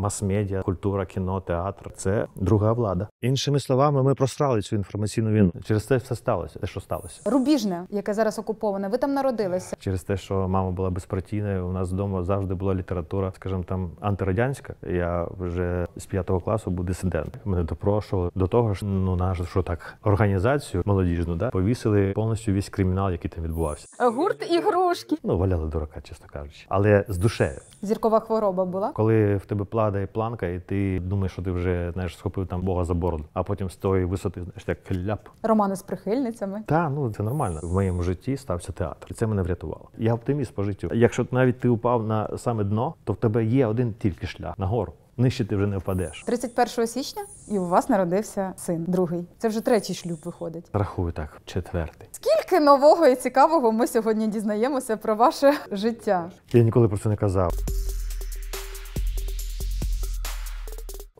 мас-медіа, культура, кіно, театр це друга влада. Іншими словами, ми просрали цю інформаційну війну. Через це все сталося. Те, що сталося. Рубіжне, яке зараз окуповане. Ви там народилися. Через те, що мама була безпартійною, у нас вдома завжди була література, скажімо, там антирадянська. Я вже з п'ятого класу був дисидент. Мене допрошували до того ж, ну нашу що так організацію молодіжну, да повісили повністю весь кримінал, який там відбувався. Гурт ігрушки. Ну валяли дурака, чесно кажучи, але з душею. Зіркова хвороба була. Коли в тебе падає планка, і ти думаєш, що ти вже знаєш, схопив там Бога за бороду, а потім з тої висоти знаєш, так кляп. Романи з прихильницями. Та ну це нормально. В моєму житті стався театр, і це мене врятувало. Я оптиміст по життю. Якщо навіть ти упав на саме дно, то в тебе є один тільки шлях нагору. Нижче ти вже не впадеш. 31 січня, і у вас народився син, другий. Це вже третій шлюб виходить. Рахую так, четвертий. Скільки нового і цікавого ми сьогодні дізнаємося про ваше життя? Я ніколи про це не казав.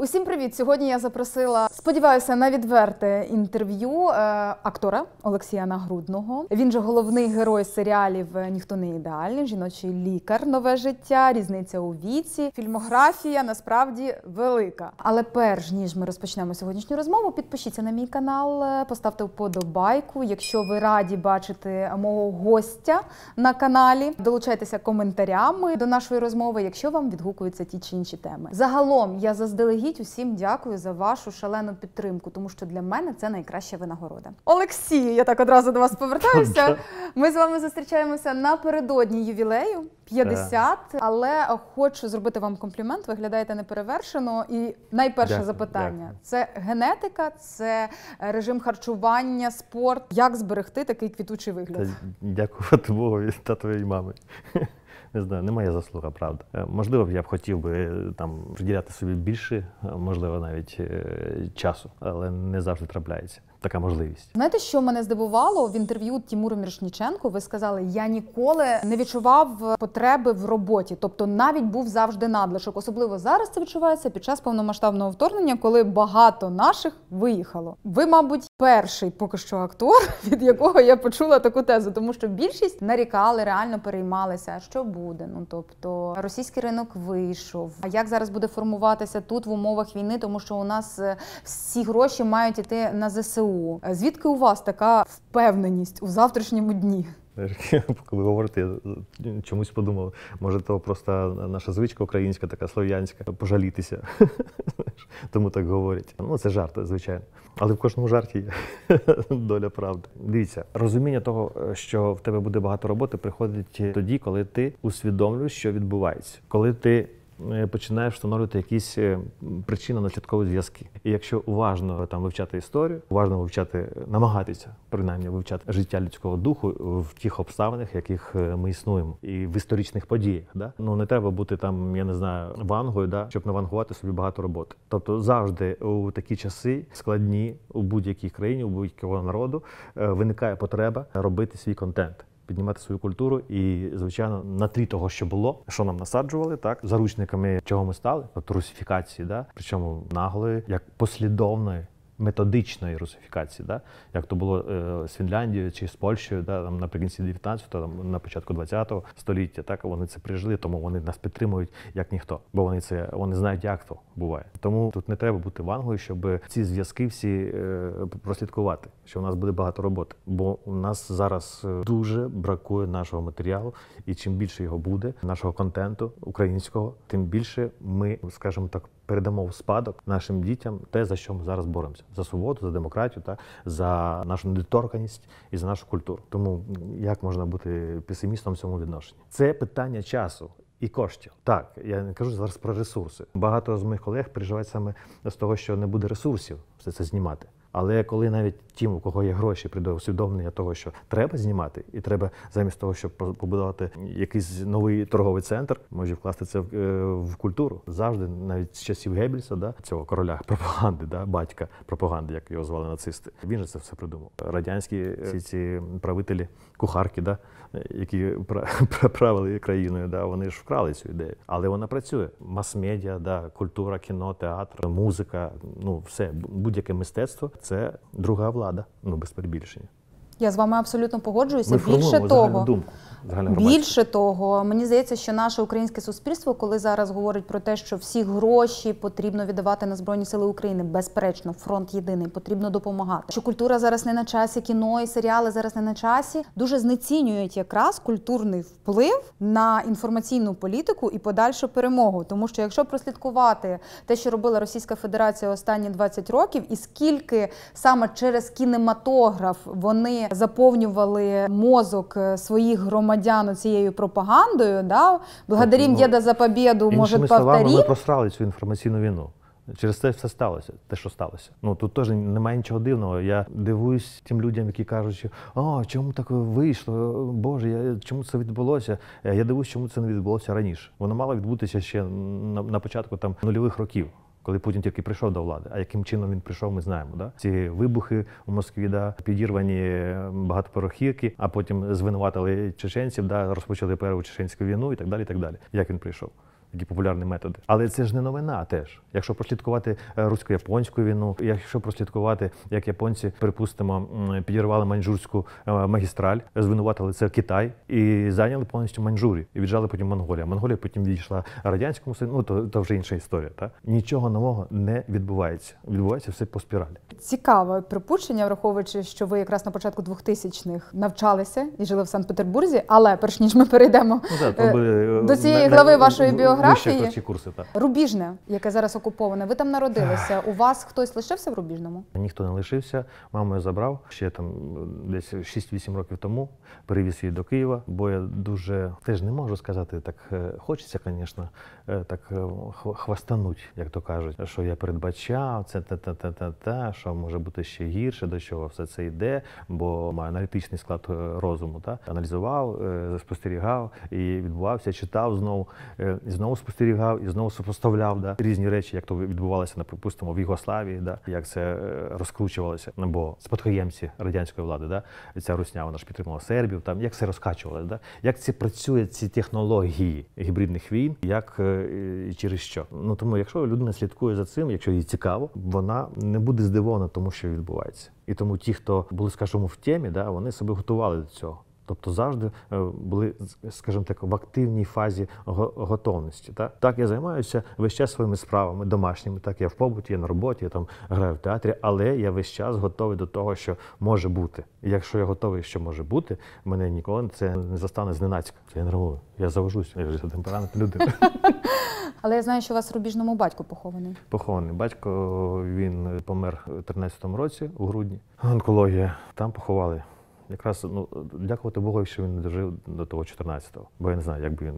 Усім привіт! Сьогодні я запросила, сподіваюся, на відверте інтерв'ю е, актора Олексія Нагрудного. Він же головний герой серіалів Ніхто не ідеальний, жіночий лікар, нове життя, різниця у віці. Фільмографія насправді велика. Але перш ніж ми розпочнемо сьогоднішню розмову, підпишіться на мій канал, е, поставте вподобайку. Якщо ви раді бачити мого гостя на каналі, долучайтеся коментарями до нашої розмови, якщо вам відгукуються ті чи інші теми. Загалом я заздалегідь усім дякую за вашу шалену підтримку, тому що для мене це найкраща винагорода. Олексій, я так одразу до вас повертаюся. Ми з вами зустрічаємося напередодні ювілею 50, але хочу зробити вам комплімент. Виглядаєте неперевершено. І найперше Дякую, запитання: дякую. це генетика, це режим харчування, спорт. Як зберегти такий квітучий вигляд? Дякувати Богу та твоїй мамі. Не знаю, не моя заслуга, правда. Е, Можливо, я б хотів би е, там приділяти собі більше, е, можливо, навіть часу, але не завжди трапляється така можливість. Знаєте, що мене здивувало в інтерв'ю Тімуру Мірошніченку? Ви сказали, я ніколи не відчував потреби в роботі, тобто навіть був завжди надлишок. Особливо зараз це відчувається під час повномасштабного вторгнення, коли багато наших виїхало. Ви, мабуть, перший поки що актор, від якого я почула таку тезу, тому що більшість нарікали, реально переймалися, що буде. Ну тобто російський ринок вийшов. А як зараз буде формуватися тут в умовах війни, тому що у нас е, всі гроші мають іти на ЗСУ. Е, Звідки у вас така впевненість у завтрашньому дні? Коли говорите, я чомусь подумав, може, то просто наша звичка українська, така слов'янська, пожалітися. Тому так говорять. Ну, це жарт, звичайно. Але в кожному жарті є доля правди. Дивіться, розуміння того, що в тебе буде багато роботи, приходить тоді, коли ти усвідомлюєш, що відбувається, коли ти. Е, Починаєш встановлювати якісь е, причинно-наслідкові зв'язки. І якщо уважно там вивчати історію, уважно вивчати, намагатися принаймні вивчати життя людського духу в тих обставинах, в яких е, ми існуємо, і в історичних подіях, да ну не треба бути там, я не знаю, вангою, да, щоб навангувати собі багато роботи. Тобто завжди у такі часи складні у будь-якій країні, у будь-якого народу е, виникає потреба робити свій контент піднімати свою культуру і, звичайно, на тлі того, що було, що нам насаджували, так заручниками чого ми стали, от русифікації, да, причому наглої, як послідовної. Методичної русифікації, да? як то було е, з Фінляндією чи з Польщею, да? там, наприкінці 19-го, там, на початку 20-го століття, так вони це пережили, тому вони нас підтримують як ніхто, бо вони це вони знають, як то буває. Тому тут не треба бути вангою, щоб ці зв'язки всі е, прослідкувати, що у нас буде багато роботи. Бо у нас зараз е, дуже бракує нашого матеріалу, і чим більше його буде, нашого контенту українського, тим більше ми, скажімо так, передамо в спадок нашим дітям те, за що ми зараз боремося: за свободу, за демократію, та за нашу недоторканість і за нашу культуру. Тому як можна бути песимістом в цьому відношенні? Це питання часу. І коштів так я не кажу зараз про ресурси. Багато з моїх колег переживають саме з того, що не буде ресурсів все це знімати. Але коли навіть тим, у кого є гроші, прийде усвідомлення того, що треба знімати, і треба замість того, щоб по- побудувати якийсь новий торговий центр, може вкласти це в, е, в культуру. Завжди, навіть з часів Геббельса, да, цього короля пропаганди, да, батька пропаганди, як його звали нацисти. Він же це все придумав. Радянські е, всі ці правителі, кухарки, да, які пра- пра- правили країною, да, вони ж вкрали цю ідею. Але вона працює. Мас-медіа, да, культура, кіно, театр, музика, ну все, будь-яке мистецтво це друга влада, ну без перебільшення. Я з вами абсолютно погоджуюся. Ми Більше того, думку. Більше того, мені здається, що наше українське суспільство, коли зараз говорить про те, що всі гроші потрібно віддавати на збройні сили України, безперечно, фронт єдиний, потрібно допомагати. Що культура зараз не на часі, кіно і серіали зараз не на часі, дуже знецінюють якраз культурний вплив на інформаційну політику і подальшу перемогу. Тому що якщо прослідкувати те, що робила Російська Федерація останні 20 років, і скільки саме через кінематограф вони заповнювали мозок е, своїх громадян цією пропагандою, да? благодарим Ну, діда за побіду, може словами, ми просрали цю інформаційну війну. Через це все сталося, те, що сталося. Ну тут теж немає нічого дивного. Я дивуюсь тим людям, які кажуть, що о, чому так вийшло? Боже, я, чому це відбулося? Е, Я дивуюсь, чому це не відбулося раніше. Воно мало відбутися ще на, на початку там нульових років. Коли Путін тільки прийшов до влади, а яким чином він прийшов, ми знаємо. Да? Ці вибухи у Москві, да, підірвані багатопорохівки, а потім звинуватили чеченців, да, розпочали першу чеченську війну і так далі. І так далі. Як він прийшов? Які популярні методи, але це ж не новина. Теж, якщо прослідкувати е, русько-японську війну, якщо прослідкувати, як японці, припустимо, підірвали маньчжурську е, магістраль, звинуватили це Китай і зайняли повністю Маньчжурі і віджали потім Монголія. Монголія потім відійшла радянському Союзу, ну то, то вже інша історія. Та нічого нового не відбувається. Відбувається все по спіралі. Цікаве припущення, враховуючи, що ви якраз на початку 2000-х навчалися і жили в Санкт-Петербурзі. Але перш ніж ми перейдемо Ну, так, е, до цієї на- глави на- вашої в- біографії. вище курси. Так. Рубіжне, яке зараз окуповане, ви там народилися. У вас хтось лишився в Рубіжному? Ніхто не лишився. Маму я забрав ще там десь 6-8 років тому. Перевіз її до Києва, бо я дуже теж не можу сказати, так е, хочеться, звісно, так е, хвастануть, як то кажуть, що я передбачав це та та та та та що може бути ще гірше, до чого все це йде, бо маю аналітичний склад е, розуму. Та аналізував, е, спостерігав і відбувався, читав знову, е, і знову спостерігав, і знову сопоставляв да, різні речі, як то відбувалося, наприклад, в Югославії, да, як це е, розкручувалося. Бо спадкоємці радянської влади, да, ця русня вона ж підтримувала сербів, там як це розкачувалося, да, як це працює ці технології гібридних війн, як е, і через що. Ну тому, якщо людина слідкує за цим, якщо їй цікаво, вона не буде здивована тому, що відбувається. І тому ті, хто були, скажімо, в темі, да, вони себе готували до цього. Тобто завжди е, були, скажімо так, в активній фазі готовності. Так? так, я займаюся весь час своїми справами домашніми. Так, я в побуті, я на роботі, я там граю в театрі, але я весь час готовий до того, що може бути. І якщо я готовий, що може бути, мене ніколи це не застане зненацька. Я нервую, я завожусь, я вже темперамент людина. Але я знаю, що у вас в Рубіжному батько похований. Похований батько він помер у 13-му році у грудні. Онкологія там поховали. Якраз ну дякувати Богу, що він не дожив до того 14-го. Бо я не знаю, як би він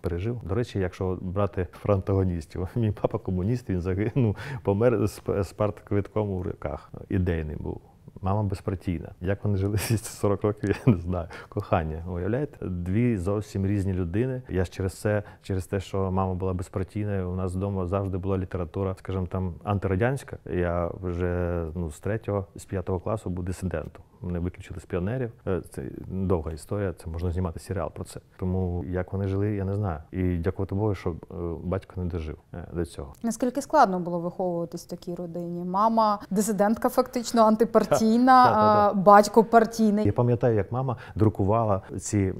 пережив. До речі, якщо брати фронтагоністів, мій папа комуніст, він загинув, помер з, з партквитком у руках. Ідейний був. Мама безпартійна. Як вони жили ці 40 років, я не знаю. Кохання. Уявляєте? Дві зовсім різні людини. Я ж через це, через те, що мама була безпартійною, у нас вдома завжди була література, скажімо, там антирадянська. Я вже ну, з третього, з п'ятого класу був дисидентом. Мене виключили з піонерів. Е, Це довга історія, це можна знімати серіал про це. Тому як вони жили, я не знаю. І дякувати Богу, що е, батько не дожив е, до цього. Наскільки складно було виховуватись в такій родині? Мама дисидентка, фактично антипартійна, Так, так, так, а батько партійний. Я пам'ятаю, як мама друкувала ці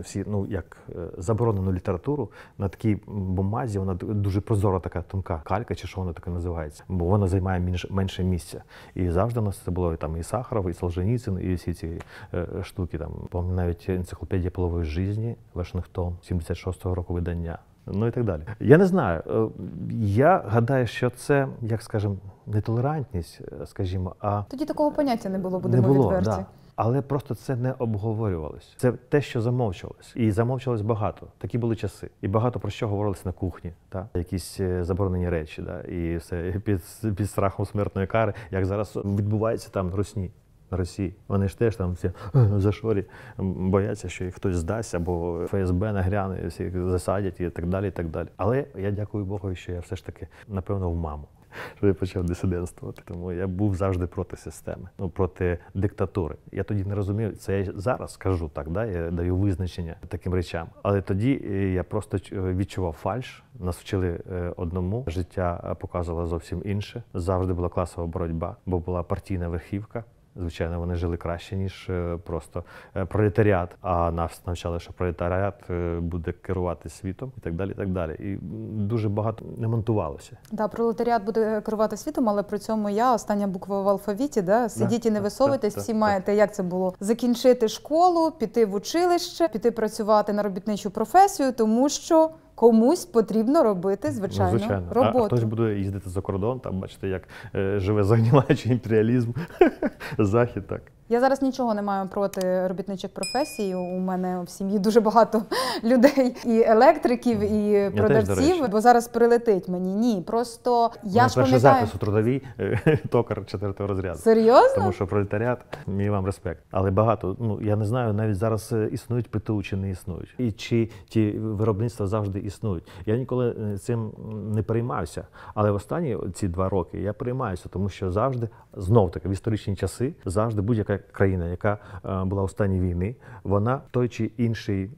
всі, ну як е, заборонену літературу на такій бумазі. Вона дуже прозора, така тонка калька, чи що вона таке називається, бо вона займає менш- менше місця. І завжди у нас це було і там і Сахаров, і Солженіцин, і всі ці е, штуки. Там пам'ятаю навіть енциклопедія полової житті Вашингтон, 76-го року видання. Ну і так далі. Я не знаю. Е, Я гадаю, що це, як скажемо, не толерантність, е, скажімо, а Тоді такого поняття не було, не будемо було, відверті. да. Але просто це не обговорювалось. Це те, що замовчувалось. І замовчувалось багато. Такі були часи. І багато про що говорилось на кухні, та? якісь е, заборонені речі, да? і все під, під страхом смертної кари, як зараз відбувається там в Русні. Росії. Вони ж теж там всі в зашорі м, бояться, що їх хтось здасть, або ФСБ нагряне, всіх засадять і так далі. і так далі. Але я дякую Богу, що я все ж таки напевно в маму. Що я почав дисидентствувати. Тому я був завжди проти системи, ну проти диктатури. Я тоді не розумів, це я зараз скажу так, да, я даю визначення таким речам. Але тоді е, я просто е, відчував фальш. Нас вчили е, одному, життя показувало зовсім інше. Завжди була класова боротьба, бо була партійна верхівка. Звичайно, вони жили краще, ніж е, просто е, пролетаріат. А нас навчали, що пролетаріат е, буде керувати світом і так далі. І так далі. І дуже багато не монтувалося. Да, пролетаріат буде керувати світом, але при цьому я остання буква в алфавіті. Да? Сидіть і не висовуйтесь. Всі маєте, як це було? Закінчити школу, піти в училище, піти працювати на робітничу професію, тому що комусь потрібно робити звичайно, ну, звичайно. Роботу. а хтось буде їздити за кордон, там бачите, як е, живе загніваючий імперіалізм. Захід так. Я зараз нічого не маю проти робітничих професій. У мене в сім'ї дуже багато людей, і електриків, і теж, до продавців. речі. бо зараз прилетить мені. Ні, просто я Мене ж перший пам'ятаю. запис у трудовій токар четвертого розряду. Серйозно? Тому що пролетаріат, мій вам респект. Але багато, ну я не знаю, навіть зараз е, існують ПТУ чи не існують. І чи ті виробництва завжди існують. Я ніколи е, цим не переймався. Але в останні ці два роки я переймаюся, тому що завжди, знов таки, в історичні часи, завжди будь-яка країна, яка е, була у стані війни, вона в той чи інший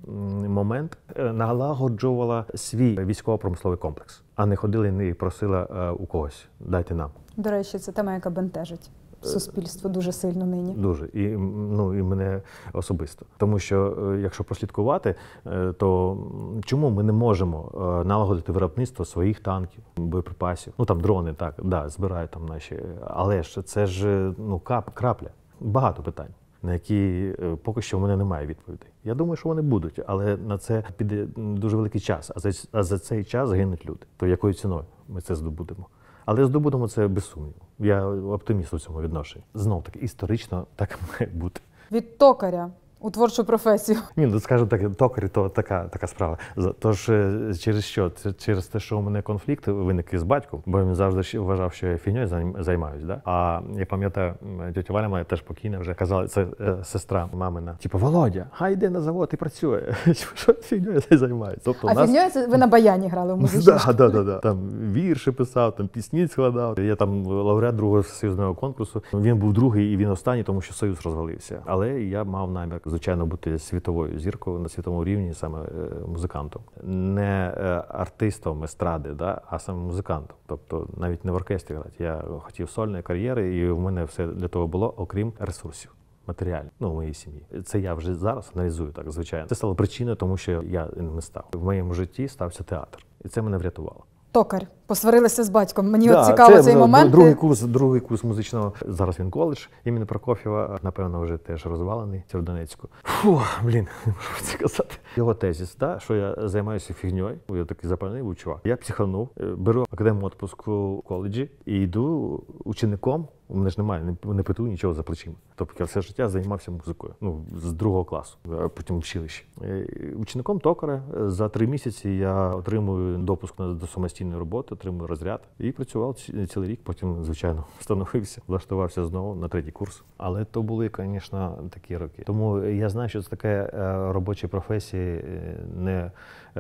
момент е, налагоджувала свій військово-промисловий комплекс, а не ходила і просила е, у когось дайте нам. До речі, це тема, яка бентежить суспільство дуже сильно нині. Дуже і ну і мене особисто, тому що якщо прослідкувати, то чому ми не можемо налагодити виробництво своїх танків, боєприпасів? Ну там дрони, так да, збирають там наші, але ж це ж ну кап крапля. Багато питань. На які е, поки що в мене немає відповідей. Я думаю, що вони будуть, але на це піде дуже великий час. А за, а за цей час гинуть люди. То якою ціною ми це здобудемо? Але здобудемо це без сумніву. Я оптиміст у цьому відношенні. Знов таки, історично так має бути. Від токаря у творчу професію. Ні, ну скажу так, токарі, то така, така справа. Тож е, через що? Це через те, що у мене конфлікт виник із батьком, бо він завжди вважав, що я фігньою займ- займаюсь. Да? А я пам'ятаю, тетя Валя моя теж покійна вже казала, це е, сестра мамина. Типу, Володя, хай йде на завод і працює. Типу, Що фігньою займається? Тобто, А нас- фігньою це ви на баяні грали в музичній Да, да, да, да. Там вірші писав, там пісні складав. Я там лауреат другого всесоюзного конкурсу. Він був другий і він останній, тому що союз розвалився. Але я мав намір, звичайно, бути світовою зіркою на світовому рівні, саме е, музикантом, не е, артистом естради, да, а саме музикантом. Тобто навіть не в оркестрі грати. Я хотів сольної кар'єри, і в мене все для того було, окрім ресурсів. Матеріальні, ну, в моїй сім'ї. Це я вже зараз аналізую так, звичайно. Це стало причиною, тому що я не став. В моєму житті стався театр, і це мене врятувало. Токар. Посварилися з батьком. Мені Да, от цікаво це цей ну, момент. Другий курс, другий курс музичного. Зараз він коледж імені Прокоф'єва. Напевно, вже теж розвалений Це в Донецьку. Фу, блін, не можу це казати. Його тезіс, да, що я займаюся фігньою. Я такий запальний був чувак. Я психанув, е, беру академію отпуску в коледжі і йду учеником. У мене ж немає, не, не питу нічого за плечима. Тобто я все життя займався музикою. Ну, з другого класу, а потім в училищі. Е, Учеником токаря е, за три місяці я отримую допуск на до самостійної роботи, отримую розряд і працював цілий рік. Потім, звичайно, встановився, влаштувався знову на третій курс. Але то були, звісно, такі роки. Тому я знаю, що це таке е, робочі професії е, не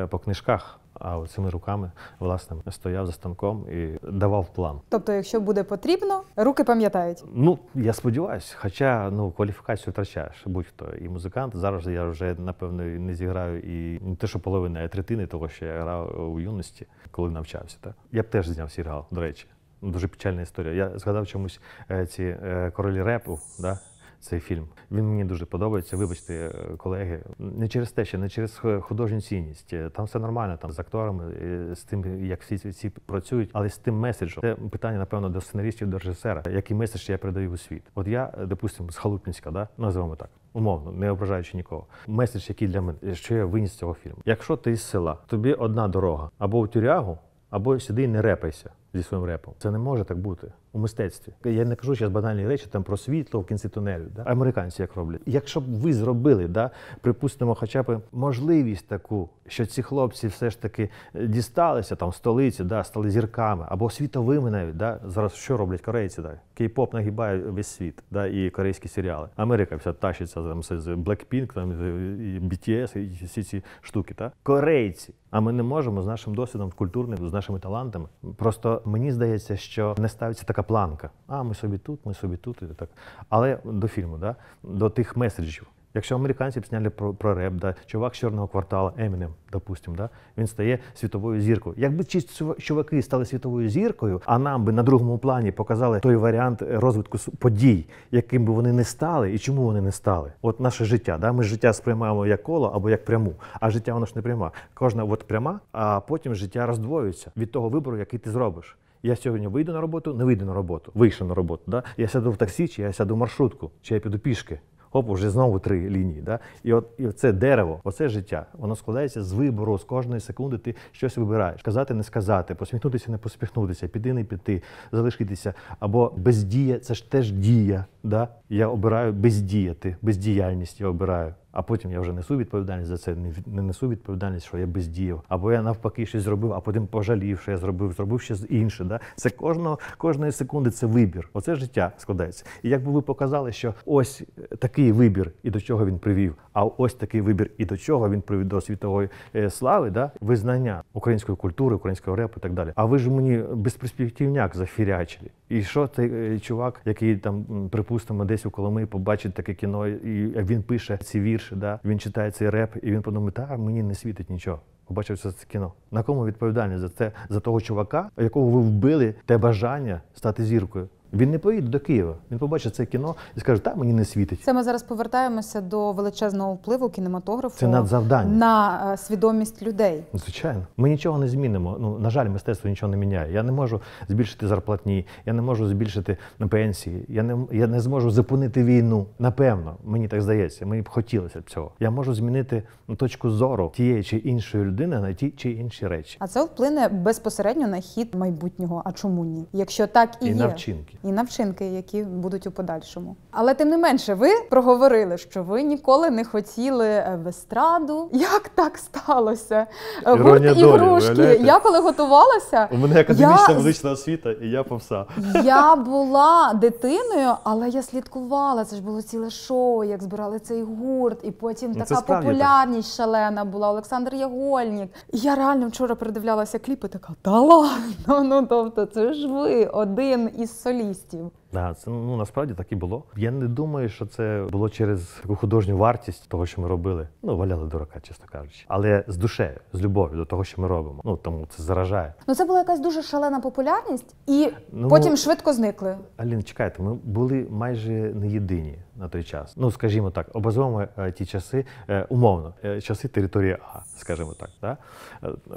по книжках. А цими руками власне стояв за станком і давав план. Тобто, якщо буде потрібно, руки пам'ятають. Ну, я сподіваюся, хоча ну, кваліфікацію втрачаєш будь-хто. І музикант. Зараз я вже, напевно, не зіграю і не те, що половина, а третини того, що я грав у юності, коли навчався. Так? Я б теж зняв серіал, до речі. Ну, Дуже печальна історія. Я згадав чомусь е, ці е, королі репу, да? Цей фільм. Він мені дуже подобається. Вибачте, е, колеги. Не через те, що не через художню цінність. Е, Там все нормально, там з акторами, е, з тим, як всі ці працюють, але з тим меседжем. Це питання, напевно, до сценаристів, до режисера. Який меседж я передаю у світ? От я, допустимо, з Халупінська, да? називаємо так. Умовно, не ображаючи нікого. Меседж, який для мене, що я виніс з цього фільму. Якщо ти з села, тобі одна дорога або в тюрягу, або сюди і не репайся зі своїм репом. Це не може так бути у мистецтві. Я не кажу зараз банальні речі там про світло в кінці тунелю. Да? Американці як роблять. Якщо б ви зробили, да, припустимо, хоча б можливість таку, що ці хлопці все ж таки е, дісталися там в столиці, да, стали зірками або світовими навіть. Да? Зараз що роблять корейці? Да? Кей-поп нагибає весь світ, да, і корейські серіали. Америка вся тащиться там з Blackpink, там і BTS, і всі ці штуки. Та? Корейці. А ми не можемо з нашим досвідом культурним, з нашими талантами. Просто мені здається, що не ставиться така планка. А ми собі тут, ми собі тут і так. Але до фільму, да? до тих меседжів. Якщо американці б зняли про, про реп, да, чувак з чорного квартала, Емінем, допустим, да, він стає світовою зіркою. Якби ці чуваки стали світовою зіркою, а нам би на другому плані показали той варіант розвитку подій, яким би вони не стали і чому вони не стали. От наше життя. Да? Ми життя сприймаємо як коло або як пряму, а життя воно ж не пряма. Кожна от пряма, а потім життя роздвоюється від того вибору, який ти зробиш. Я сьогодні вийду на роботу, не вийду на роботу. Вийшов на роботу. Да? Я сяду в таксі, чи я сяду в маршрутку, чи я піду пішки. Оп, вже знову три лінії. Да? І от і це дерево, оце життя. Воно складається з вибору. З кожної секунди ти щось вибираєш. Сказати, не сказати, посміхнутися, не посміхнутися, піти, не піти, залишитися. Або бездія, це ж теж дія. Да? Я обираю бездіяти, бездіяльність я обираю. А потім я вже несу відповідальність за це, не, несу відповідальність, що я бездіяв. Або я навпаки щось зробив, а потім пожалів, що я зробив, зробив щось інше. Да? Це кожного, кожної секунди це вибір. Оце життя складається. І якби ви показали, що ось такий вибір і до чого він привів, а ось такий вибір і до чого він привів до світової е, слави, да? визнання української культури, українського репу і так далі. А ви ж мені безперспективняк зафірячили. І що цей е, чувак, який там, припустимо, десь у Коломиї побачить таке кіно, і він пише ці вірші, да? він читає цей реп, і він подумає, та мені не світить нічого. Побачив це кіно. На кому відповідальність за це за того чувака, якого ви вбили те бажання стати зіркою? Він не поїде до Києва. Він побачить це кіно і скаже, та мені не світить. Це ми зараз повертаємося до величезного впливу кінематографу Це надзавдання. на е, свідомість людей. Ну, Звичайно, ми нічого не змінимо. Ну на жаль, мистецтво нічого не міняє. Я не можу збільшити зарплатні, я не можу збільшити пенсії. Я не я не зможу зупинити війну. Напевно, мені так здається. Мені б хотілося б цього. Я можу змінити ну, точку зору тієї чи іншої людини на ті чи інші речі. А це вплине безпосередньо на хід майбутнього. А чому ні? Якщо так і, І є. на вчинки. І на вчинки, які будуть у подальшому. Але тим не менше, ви проговорили, що ви ніколи не хотіли е, в естраду. Як так сталося? Е, Гурт ігрушки. Я коли готувалася, У мене академічна Я- музична освіта, і я попса. я була дитиною, але я слідкувала. Це ж було ціле шоу, як збирали цей гурт, і потім Ну, така справді так. популярність шалена була. Олександр Ягольник. І я реально вчора передивлялася кліпи, така та ладно. Ну тобто, це ж ви один із солістів. Да, це ну насправді так і було. Я не думаю, що це було через таку художню вартість того, що ми робили. Ну, валяли дурака, чесно кажучи. Але з душею, з любов'ю до того, що ми робимо. Ну тому це заражає. Ну це була якась дуже шалена популярність, і Ну, потім швидко зникли. Алін, чекайте, ми були майже не єдині на той час. Ну, скажімо так, образуємо е, ті часи, е, умовно, е, часи території А, скажімо так. Да?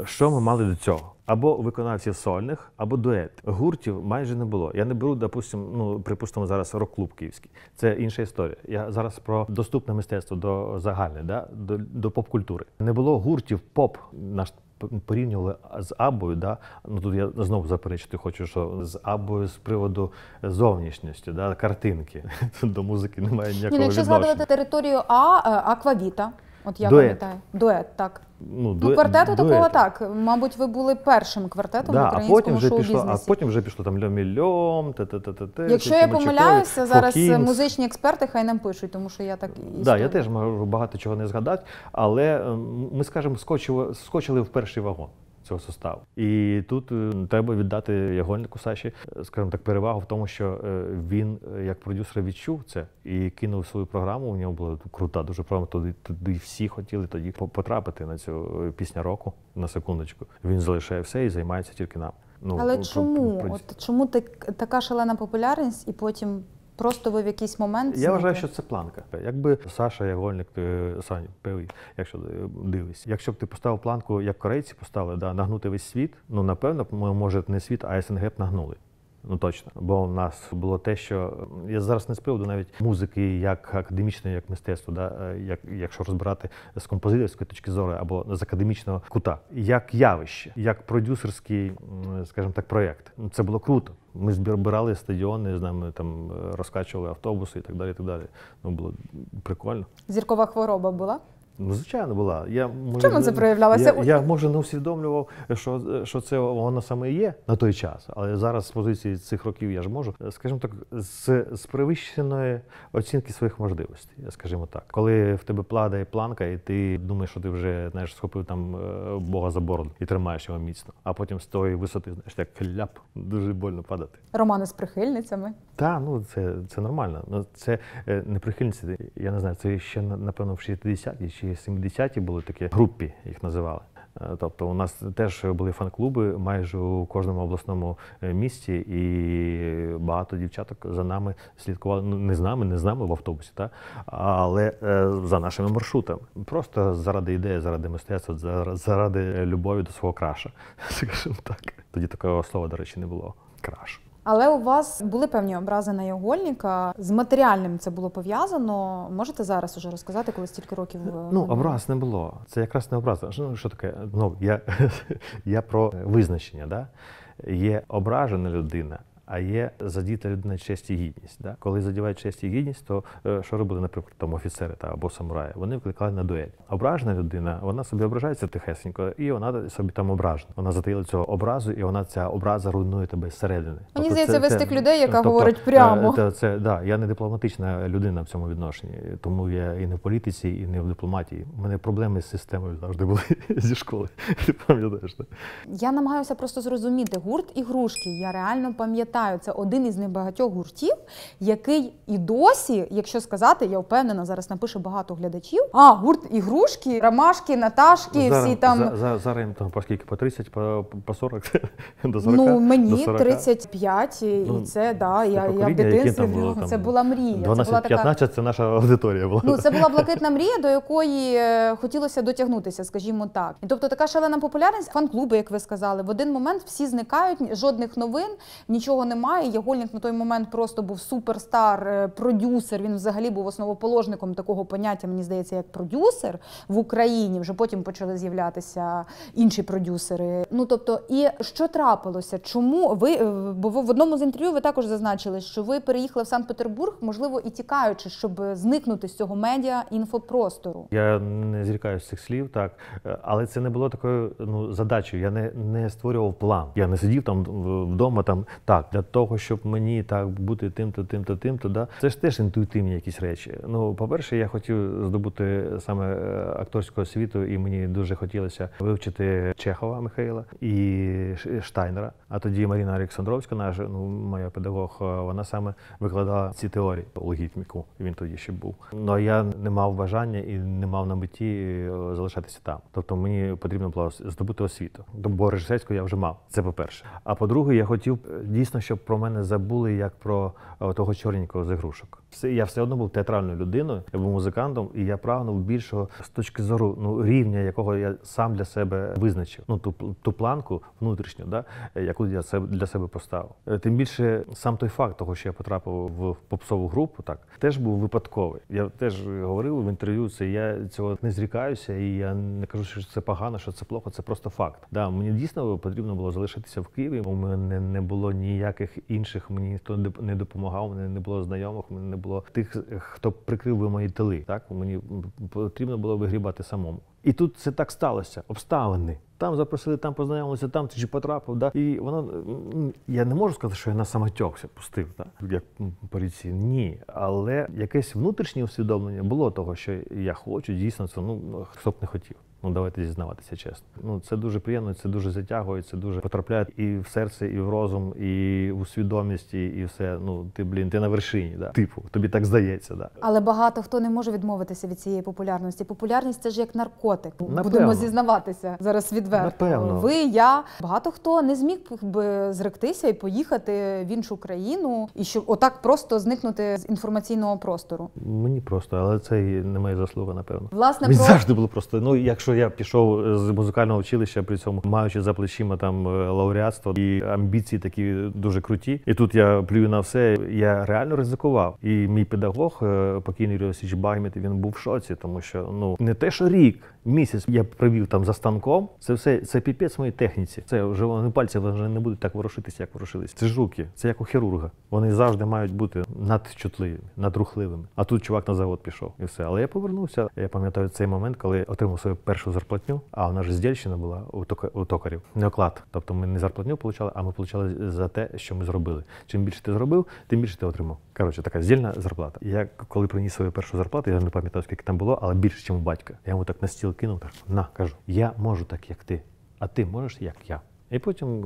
Що ми мали до цього? Або виконавців сольних, або дует. Гуртів майже не було. Я не беру, допустим, ну припустимо зараз рок-клуб київський. Це інша історія. Я зараз про доступне мистецтво до загальне, да? до, до поп-культури. Не було гуртів поп. Наш порівнювали з Абою, да? ну тут я знову заперечити хочу, що з Абою з приводу зовнішньості, да? картинки. До музики немає ніякого ну, якщо відношення. згадувати територію А, е, Аквавіта. От я Дует. пам'ятаю. Дует, так. Ну, Ну, квартету квартету такого так. Мабуть, ви були першим квартетом в українському а потім вже пішло, а потім вже пішло там льомільом, те те те те те Якщо я помиляюся, зараз е, музичні експерти хай нам пишуть, тому що я так і Да, я теж можу багато чого не згадати, але ем, ми, скажімо, скочили, скочили в перший вагон цього составу. І тут е, треба віддати Ягольнику Саші, е, скажімо так, перевагу в тому, що е, він як продюсер відчув це і кинув свою програму. У нього була крута, дуже програма. Туди, туди всі хотіли тоді потрапити на цю пісня року на секундочку. Він залишає все і займається тільки нам. Ну, Але чому? От чому так, така шалена популярність, і потім просто ви в якийсь момент Я вважаю, що це планка. Якби Саша Ягольник, Сані, пивий, якщо дивись, якщо б ти поставив планку, як корейці поставили, да, нагнути весь світ, ну напевно, може не світ, а СНГ б нагнули. Ну точно, бо в нас було те, що я зараз не з приводу навіть музики, як академічної, як мистецтво, да, е, як якщо розбирати з композиторської точки зору або з академічного кута, як явище, як продюсерський, скажімо так, проєкт. Це було круто. Ми збирали стадіони, з нами там е, розкачували автобуси і так далі. І так далі. Ну було прикольно. Зіркова хвороба була? Ну, звичайно, була. Я, може, чому це проявлялося? Я, я може не усвідомлював, що, що це воно саме і є на той час. Але зараз з позиції цих років я ж можу, скажімо так, з, з перевищеної оцінки своїх можливостей, скажімо так. Коли в тебе падає планка, і ти думаєш, що ти вже знаєш, схопив там е, Бога за бороду і тримаєш його міцно. А потім з тої висоти, знаєш, так ляп, дуже больно падати. Романи з прихильницями. Так, ну це, це нормально. Ну це е, не прихильниці. Я не знаю, це ще на- напевно в 60-ті чи 70-ті були такі групі, їх називали. Е, Тобто у нас теж були фан-клуби майже у кожному обласному е, місті, і багато дівчаток за нами слідкували. Ну не з нами, не з нами в автобусі, та але е, за нашими маршрутами. Просто заради ідеї, заради мистецтва, зара- заради любові до свого краша. Скажімо так. Тоді такого слова, до речі, не було. Краш. Але у вас були певні образи на Ягольника. З матеріальним це було пов'язано. Можете зараз уже розказати, коли стільки років е, Ну, образ не було. Це якраз не образ. Ну, що таке? Ну, я, я про визначення. Да? Є ображена людина, а є задіта людина честь і гідність. Да? Коли задівають честь і гідність, то е, що робили, наприклад, там офіцери та або самураї? Вони викликали на дуель. Ображена людина, вона собі ображається тихесенько, і вона собі там ображена. Вона затаїла цього образу, і вона ця образа руйнує тебе зсередини. Тобто здається, ви з тих людей, яка говорить е, прямо. Це, це да, я не дипломатична людина в цьому відношенні, тому я і не в політиці, і не в дипломатії. У мене проблеми з системою завжди були зі школи. Ти пам'ятаєш? Я намагаюся просто зрозуміти гурт ігрушки. Я реально пам'ятаю, це один із небагатьох гуртів, який і досі, якщо сказати, я впевнена, зараз напише багато глядачів. А, гурт ігрушки, ромашки, Наташки, зараз, всі там. за, за, зараз їм там по скільки? По 30, по, по 40, до 40? Ну, до мені 40. 35, і Ну, це да, це я, я в дитинстві там було, там, це була мрія. це була така це наша аудиторія була. Ну, це була блакитна мрія, до якої е, хотілося дотягнутися, скажімо так. І тобто така шалена популярність, фан-клуби, як ви сказали, в один момент всі зникають, жодних новин, нічого немає. Ягольник на той момент просто був суперстар, е, продюсер. Він взагалі був основоположником такого поняття, мені здається, як продюсер в Україні. Вже потім почали з'являтися інші продюсери. Ну тобто, і що трапилося? Чому ви е, бо в одному з інтерв'ю ви також зазначили, що ви переїхали в Санкт-Петербург, можливо, і тікаючи, щоб зникнути з цього медіа інфопростору. Я не зрікаюся цих слів, так Е, але це не було такою ну задачею. Я не, не створював план. Я не сидів там вдома. Там так для того, щоб мені так бути тим-то, тим-то, тим-то. Да це ж теж інтуїтивні якісь речі. Ну, по-перше, я хотів здобути саме е, акторську освіту, і мені дуже хотілося вивчити Чехова Михайла і Штайнера. А тоді Маріна Олександровська, наша ну моя педагог, е, вона саме викладала ці теорії логітміку. Він тоді ще був. Ну а я не мав бажання і не мав на меті е, залишатися там. Тобто мені потрібно було здобути освіту. Бо режисерську я вже мав. Це по-перше. А по-друге, я хотів дійсно, щоб про мене забули як про того чорненького з ігрушок. Я все одно був театральною людиною, я був музикантом, і я прагнув більшого з точки зору ну рівня, якого я сам для себе визначив. Ну ту, ту планку внутрішню, да, е, яку я для себе поставив. Е, Тим більше сам той факт того, що я потрапив в попсову групу, так теж був випадковий. Я теж говорив в інтерв'ю. Це я цього не зрікаюся, і я не кажу, що це погано, що це плохо. Це просто факт. Да, мені дійсно потрібно було залишитися в Києві. У мене не було ніяких інших. Мені ніхто не доп- не допомагав. У мене не було знайомих. У мене не було тих, хто прикрив би мої тили. Так мені потрібно було вигрібати самому. І тут це так сталося. Обставини. Там запросили, там познайомилися, там ти ж потрапив. Да? І воно я не можу сказати, що я на самотьокся пустив, да? як м, поліції. Ні. Але якесь внутрішнє усвідомлення було того, що я хочу, дійсно це ну хто б не хотів. Ну давайте зізнаватися чесно. Ну це дуже приємно, це дуже затягує, це дуже потрапляє і в серце, і в розум, і в свідомість, і, і все. Ну ти блін, ти на вершині, да. Типу, тобі так здається, да. Але багато хто не може відмовитися від цієї популярності. Популярність це ж як наркотик. Напевно. Будемо зізнаватися зараз відверто. Напевно. Ви, я багато хто не зміг би зректися і поїхати в іншу країну, і щоб отак просто зникнути з інформаційного простору. Мені просто, але це і не моя заслуга, напевно. Власне, Мені про завжди було просто. Ну, якщо що я пішов з музикального училища, при цьому маючи за плечима там е, лауреатство і амбіції такі дуже круті. І тут я плюю на все. Я реально ризикував. І мій педагог, е, покійний Юрій Васильович Багміт, він був в шоці, тому що ну не те, що рік, місяць я провів там за станком. Це все це піпець моїй техніці. Це вже вони пальці вже не будуть так ворушитися, як ворушились. Це ж руки, це як у хірурга. Вони завжди мають бути надчутливими, надрухливими. А тут чувак на завод пішов і все. Але я повернувся. Я пам'ятаю цей момент, коли отримав свою першу зарплатню. А вона ж здільщина була у токарів. Не оклад. Тобто ми не зарплатню получали, а ми получали за те, що ми зробили. Чим більше ти зробив, тим більше ти отримав. Коротше, така здільна зарплата. Я коли приніс свою першу зарплату, я не пам'ятаю, скільки там було, але більше, ніж у батька. Я йому так на стіл кинув, так на кажу, я можу так, як ти, а ти можеш як я. І потім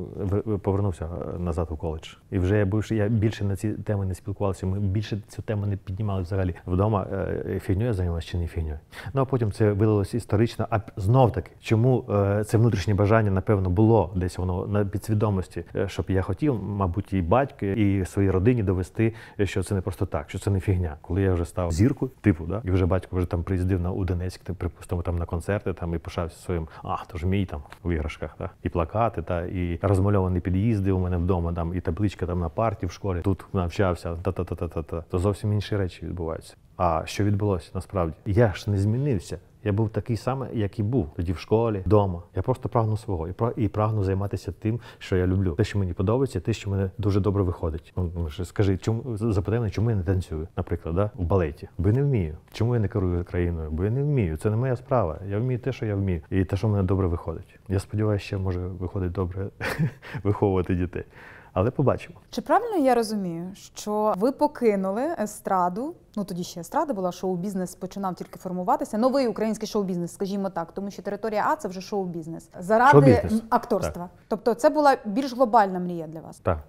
повернувся е, назад у коледж. І вже я більше, я більше на ці теми не спілкувався. Ми більше цю тему не піднімали взагалі вдома. е, Фігньою займалася чи не фігньою. Ну а потім це вилилось історично. А знов таки, чому е, це внутрішнє бажання, напевно, було десь воно на підсвідомості, щоб я хотів, мабуть, і батьки, і своїй родині довести, що це не просто так, що це не фігня. Коли я вже став зіркою, типу, да, і вже батько вже там приїздив на у Донецьк, ти, припустимо, там на концерти, там і пишався своїм, а то ж мій там у іграшках, да, і плакати, та і розмальовані під'їзди у мене вдома, там і табличка там на парті в школі. Тут навчався, та та та та та та то зовсім інші речі відбуваються. А що відбулося насправді? Я ж не змінився. Я був такий самий, як і був тоді в школі, вдома. Я просто прагну свого і прагну займатися тим, що я люблю. Те, що мені подобається, те, що мене дуже добре виходить. Ну ну, скажи, чому запитай мене, чому я не танцюю, наприклад, да? у балеті? Бо я не вмію. Чому я не керую країною? Бо я не вмію. Це не моя справа. Я вмію те, що я вмію, і те, що в мене добре виходить. Я сподіваюся, ще може виходить добре виховувати дітей. Але побачимо. Чи правильно я розумію, що ви покинули естраду? Ну тоді ще естрада була, шоу-бізнес починав тільки формуватися. Новий український шоу-бізнес, скажімо так, тому що територія А це вже шоу-бізнес заради м, акторства. Тобто, це була більш глобальна мрія для вас. Так.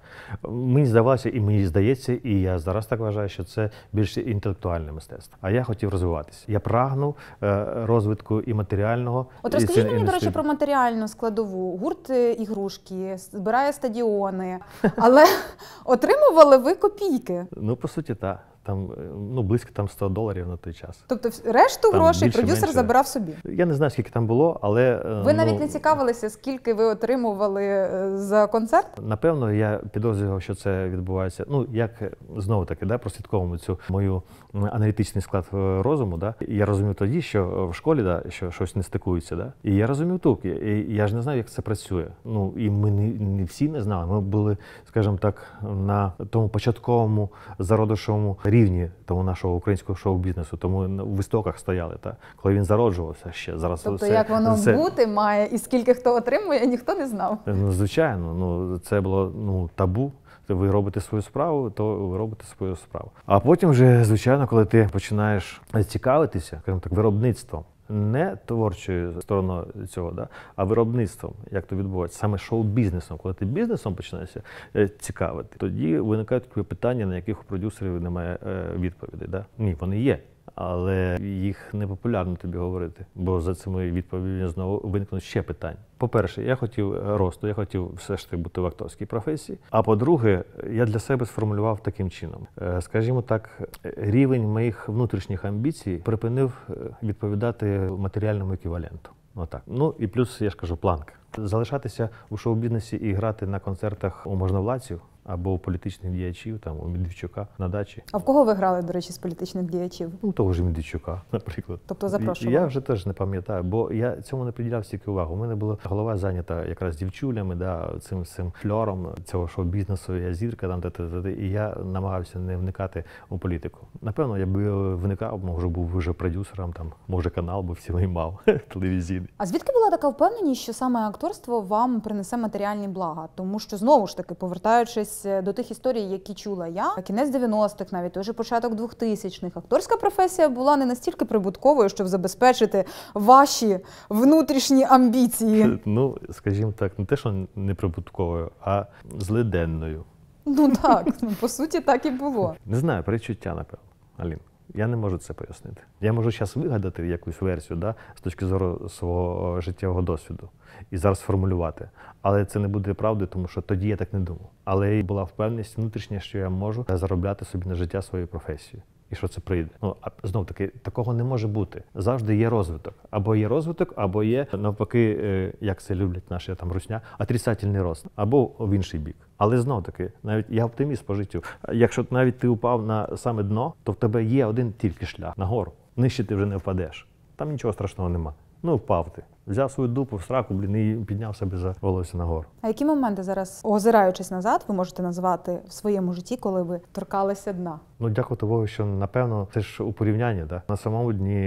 Мені здавалося, і мені здається, і я зараз так вважаю, що це більше інтелектуальне мистецтво. А я хотів розвиватися. Я прагнув е, розвитку і матеріального. От розкажіть мені, до речі, про матеріальну складову. Гурт е, ігрушки збирає стадіони, але отримували ви копійки. Ну, по суті, так. Там е, ну, близько там 100 доларів на той час. Тобто, решту Там грошей більше, продюсер менше. забирав собі. Я не знаю, скільки там було, але. е, Ви ну, навіть не цікавилися, скільки ви отримували е, за концерт? Напевно, я підозрював, що це відбувається. Ну, як знову таки, да, прослідковуємо цю мою аналітичний склад розуму. Да. І Я розумів тоді, що в школі да, що щось не стикується. Да. І я розумів тут. І і я ж не знаю, як це працює. Ну і ми не, не всі не знали. Ми були, скажімо так, на тому початковому зародишовому рівні того нашого українського шоу-бізнесу. Тому в істоках стояли. Та. Коли він зароджувався ще зараз. Тобто, це- як воно це- бути має і скільки хто отримує, ніхто не знав. Ну, звичайно, ну це було ну табу. Ви робите свою справу, то ви робите свою справу. А потім, вже, звичайно, коли ти починаєш цікавитися, скажімо так, виробництвом, не творчою стороною цього, да, а виробництвом, як то відбувається, саме шоу-бізнесом. Коли ти бізнесом починаєшся е, цікавити, тоді виникають питання, на яких у продюсерів немає е, відповідей. Да? Ні, вони є. Але їх не популярно тобі говорити, бо за цими відповідями знову виникнуть ще питання. По-перше, я хотів росту, я хотів все ж таки бути в акторській професії. А по-друге, я для себе сформулював таким чином: Е, скажімо так, рівень моїх внутрішніх амбіцій припинив е, відповідати матеріальному еквіваленту. Отак. Ну і плюс я ж кажу, планка. Залишатися у шоу-бізнесі і грати на концертах у можновладців або у політичних діячів, там у Медведчука на дачі. А в кого ви грали, до речі, з політичних діячів? Ну, того ж Медведчука, наприклад. Тобто запрошували? Я вже теж не пам'ятаю, бо я цьому не приділяв стільки уваги. У мене була голова зайнята якраз дівчулями, да, цим цим фльором цього шоу-бізнесу, я зірка там, та, та, та, та, і я намагався не вникати у політику. Напевно, я би вникав, може був вже продюсером, там, може канал би всі мав телевізійний. А звідки була така впевненість, що саме акторство вам принесе матеріальні блага? Тому що знову ж таки, повертаючись е, до тих історій, які чула я, кінець 90-х, навіть той же початок 2000-х, акторська професія була не настільки прибутковою, щоб забезпечити ваші внутрішні амбіції. Ну, скажімо так, не те, що не прибутковою, а злиденною. Ну так, ну, по суті, так і було. Не знаю, перечуття, напевно, Алін. Я не можу це пояснити. Я можу зараз вигадати якусь версію да, з точки зору свого життєвого досвіду і зараз сформулювати. Але це не буде правдою, тому що тоді я так не думав. Але була впевненість внутрішня, що я можу заробляти собі на життя своєю професією. І що це прийде. Ну а знов таки такого не може бути. Завжди є розвиток. Або є розвиток, або є навпаки, е, як це люблять наші там русня, отрицательний рост, або в інший бік. Але знов таки, навіть я оптиміст по життю. Якщо навіть ти упав на саме дно, то в тебе є один тільки шлях нагору. Нижче ти вже не впадеш. Там нічого страшного нема. Ну, впав ти. Взяв свою дупу в сраку, блін, і підняв себе за волосся нагору. А які моменти зараз, озираючись назад, ви можете назвати в своєму житті, коли ви торкалися дна? Ну, дякувати Богу, що напевно це ж у порівнянні. Да? На самому дні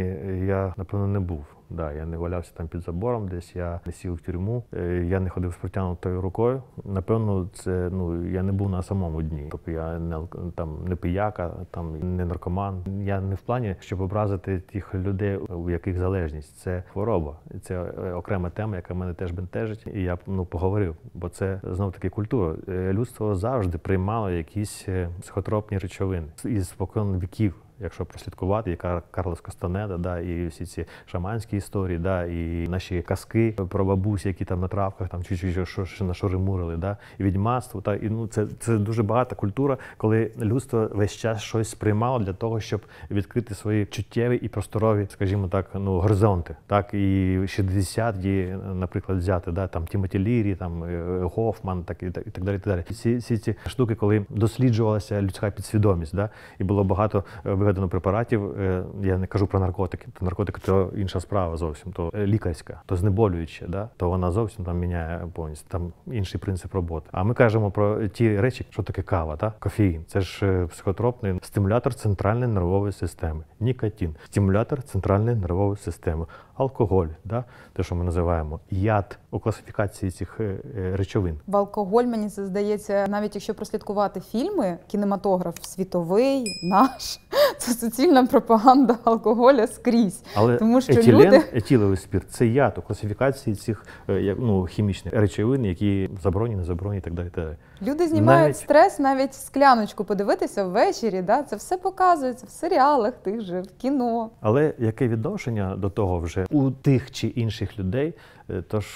я напевно не був. Да, я не валявся там під забором, десь я не сів в тюрму, е, я не ходив з протягнутою рукою. Напевно, це ну я не був на самому дні. Тобто я не там не пияка, там не наркоман. Я не в плані, щоб образити тих людей, у яких залежність. Це хвороба, це е, окрема тема, яка мене теж бентежить. І я ну поговорив, бо це знов таки культура. Е, Людство завжди приймало якісь психотропні речовини із спокон віків. Якщо прослідкувати, яка Карлос Кастанеда, да, і всі ці шаманські історії, да, і наші казки про бабусі, які там на травках там чи, чи що ще нашоримурили, да, і відьмацтво, та і ну це, це дуже багата культура, коли людство весь час щось сприймало для того, щоб відкрити свої чуттєві і просторові, скажімо так, ну горизонти. Так і 60-ті, наприклад, взяти, да, там Тімоті Лірі, там е, Гофман, так і так, і так далі. І так далі. Всі, ці штуки, коли досліджувалася людська підсвідомість, да, і було багато е, препаратів. е, Я не кажу про наркотики. То наркотики то інша справа зовсім, то лікарська, то знеболююча, да, то вона зовсім там міняє повністю. Там інший принцип роботи. А ми кажемо про ті речі, що таке кава, та кофеїн. Це ж е, психотропний стимулятор центральної нервової системи. Нікотин, стимулятор центральної нервової системи, алкоголь, да, те, що ми називаємо яд у класифікації цих е, е, речовин. В алкоголь, мені це здається, навіть якщо прослідкувати фільми, кінематограф світовий, наш, це суцільна пропаганда алкоголя скрізь. Але Тому що етилен, люди- етиловий спирт це яд у класифікації цих е, ну, хімічних речовин, які заборонені, не заборонені і так далі. Люди знімають Навіть- стрес, навіть скляночку подивитися ввечері. Да? Це все показується в серіалах, тих же, в кіно. Але яке відношення до того вже у тих чи інших людей, е, то ж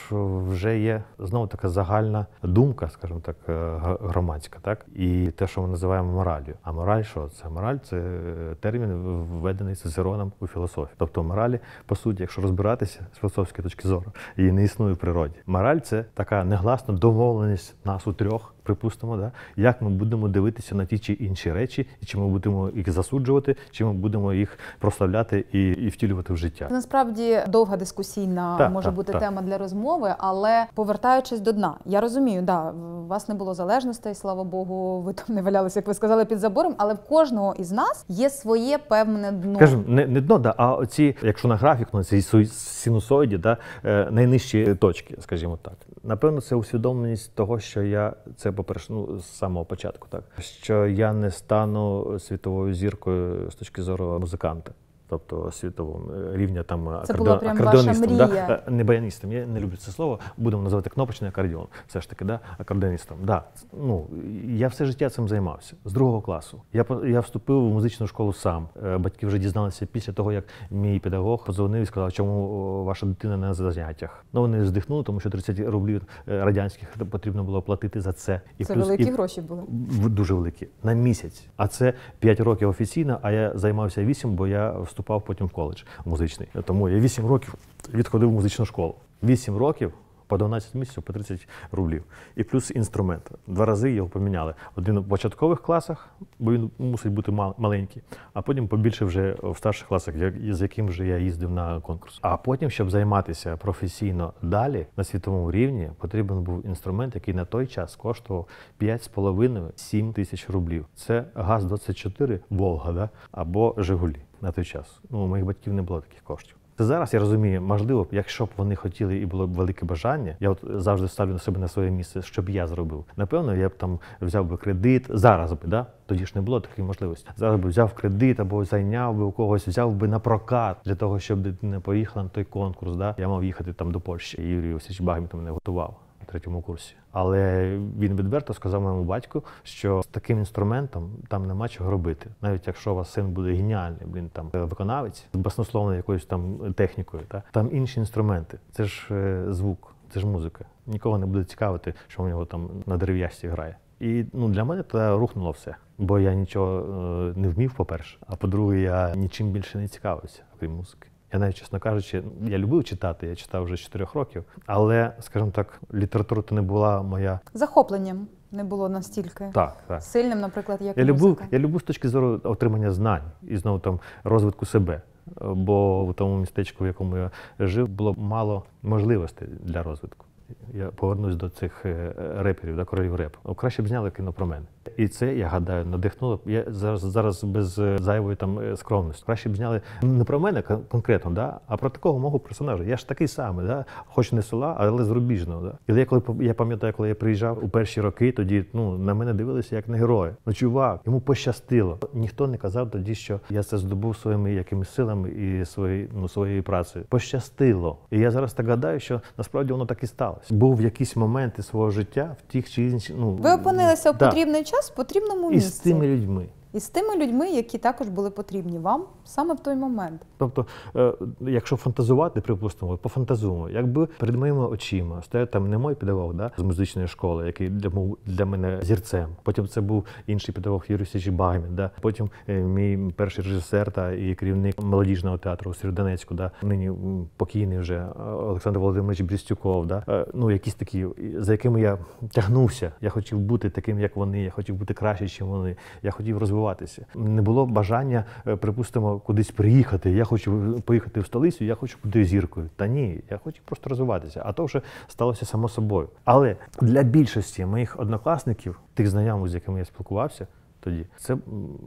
вже є знову така загальна думка, скажімо так, е, громадська, так і те, що ми називаємо моралью. А мораль що це? Мораль це е, термін, введений Цицероном у філософії. Тобто моралі, по суті, якщо розбиратися з філософської точки зору, її не існує в природі. Мораль це така негласна домовленість нас у трьох. Припустимо, да, як ми будемо дивитися на ті чи інші речі, і чи ми будемо їх засуджувати, чи ми будемо їх прославляти і, і втілювати в життя. Насправді довга дискусійна Так, може так, бути так. тема для розмови, але повертаючись до дна, я розумію, да, у вас не було залежностей, слава Богу, ви там не валялися, як ви сказали, під забором, але в кожного із нас є своє певне дно. Скажімо, не, не дно, да, а оці, якщо на графік, на цій су- синусоїді, да, е, найнижчі точки, скажімо так. Напевно, це усвідомленість того, що я це по-перше, ну з самого початку, так що я не стану світовою зіркою з точки зору музиканта. Тобто світового е, рівня там ваша акордеоністом, да? Е, не баяністом, я не люблю це слово, будемо називати кнопочний акордеон. Все ж таки, да? акордеоністом. Да. Ну, я все життя цим займався з другого класу. Я, я вступив в музичну школу сам. Е, Батьки вже дізналися після того, як мій педагог подзвонив і сказав, чому ваша дитина не на заняттях. Ну вони здихнули, тому що 30 рублів е, радянських потрібно було платити за це. І Це плюс- великі і- гроші були. дуже великі на місяць. А це 5 років офіційно, а я займався 8, бо я вступав потім в коледж музичний. Тому я 8 років відходив в музичну школу. 8 років. По 12 місяців по 30 рублів. І плюс інструмент. Два рази його поміняли. Один у початкових класах, бо він мусить бути мал- маленький, а потім побільше вже в старших класах, з яким вже я їздив на конкурс. А потім, щоб займатися професійно далі на світовому рівні, потрібен був інструмент, який на той час коштував 5,5-7 тисяч рублів. Це ГАЗ-24 Волга, да? або Жигулі на той час. Ну, у моїх батьків не було таких коштів. Це зараз я розумію, можливо, якщо б вони хотіли і було б велике бажання, я от завжди ставлю на себе на своє місце, що б я зробив. Напевно, я б там взяв би кредит зараз би, да? Тоді ж не було такої можливості. Зараз би взяв кредит або зайняв би у когось, взяв би на прокат для того, щоб дитина поїхала на той конкурс. Да? Я мав їхати там до Польщі. Юрій Васильович Багміт мене готував третьому курсі. Але він відверто сказав моєму батьку, що з таким інструментом там нема чого робити. Навіть якщо у вас син буде геніальний, блін, там е, виконавець з баснословною якоюсь там технікою, та там інші інструменти. Це ж е, звук, це ж музика. Нікого не буде цікавити, що у нього там на дерев'ясті грає. І ну, для мене це рухнуло все. Бо я нічого е, не вмів, по-перше. А по-друге, я нічим більше не цікавився, окрім музики. Я навіть, чесно кажучи, я любив читати, я читав вже з 4 років, але, скажімо так, література то не була моя. Захопленням не було настільки Так, так. сильним, наприклад, як Я любив, я любив з точки зору отримання знань і знову там розвитку себе. Бо в тому містечку, в якому я жив, було мало можливостей для розвитку. Я повернусь до цих е, реперів, до королів репу. Краще б зняли кіно про мене. І це, я гадаю, надихнуло. Я зараз, зараз без е, зайвої там е, скромності. Краще б зняли не про мене конкретно, да, а про такого мого персонажа. Я ж такий самий, да, хоч не села, але з. Да. І я коли я пам'ятаю, коли я приїжджав у перші роки, тоді ну на мене дивилися як на героя. Ну чувак, йому пощастило. Ніхто не казав тоді, що я це здобув своїми якимись силами і свої, ну, своєю працею. Пощастило. І я зараз так гадаю, що насправді воно так і сталося. Був якісь моменти свого життя в тих чи інших. Ну Ви опинилися в да. потрібний час в потрібному і з тими людьми. І з тими людьми, які також були потрібні вам саме в той момент. Тобто, е, якщо фантазувати, припустимо, пофантазуємо, якби перед моїми очима стояв там не мой педагог да, з музичної школи, який для, для мене зірцем. Потім це був інший педагог Юрій Багмін. Да. Потім е, мій перший режисер та і керівник молодіжного театру у Сєвєродонецьку, да. нині покійний вже е, Олександр Володимирович Брістюков. Да. Ну, якісь такі, за якими я тягнувся. Я хотів бути таким, як вони, я хотів бути краще, ніж вони. Я хотів розвиватися. Не було бажання, е, припустимо, кудись приїхати. Я хочу поїхати в столицю, я хочу бути зіркою. Та ні, я хочу просто розвиватися. А то вже сталося само собою. Але для більшості моїх однокласників, тих знайомих, з якими я спілкувався. Тоді це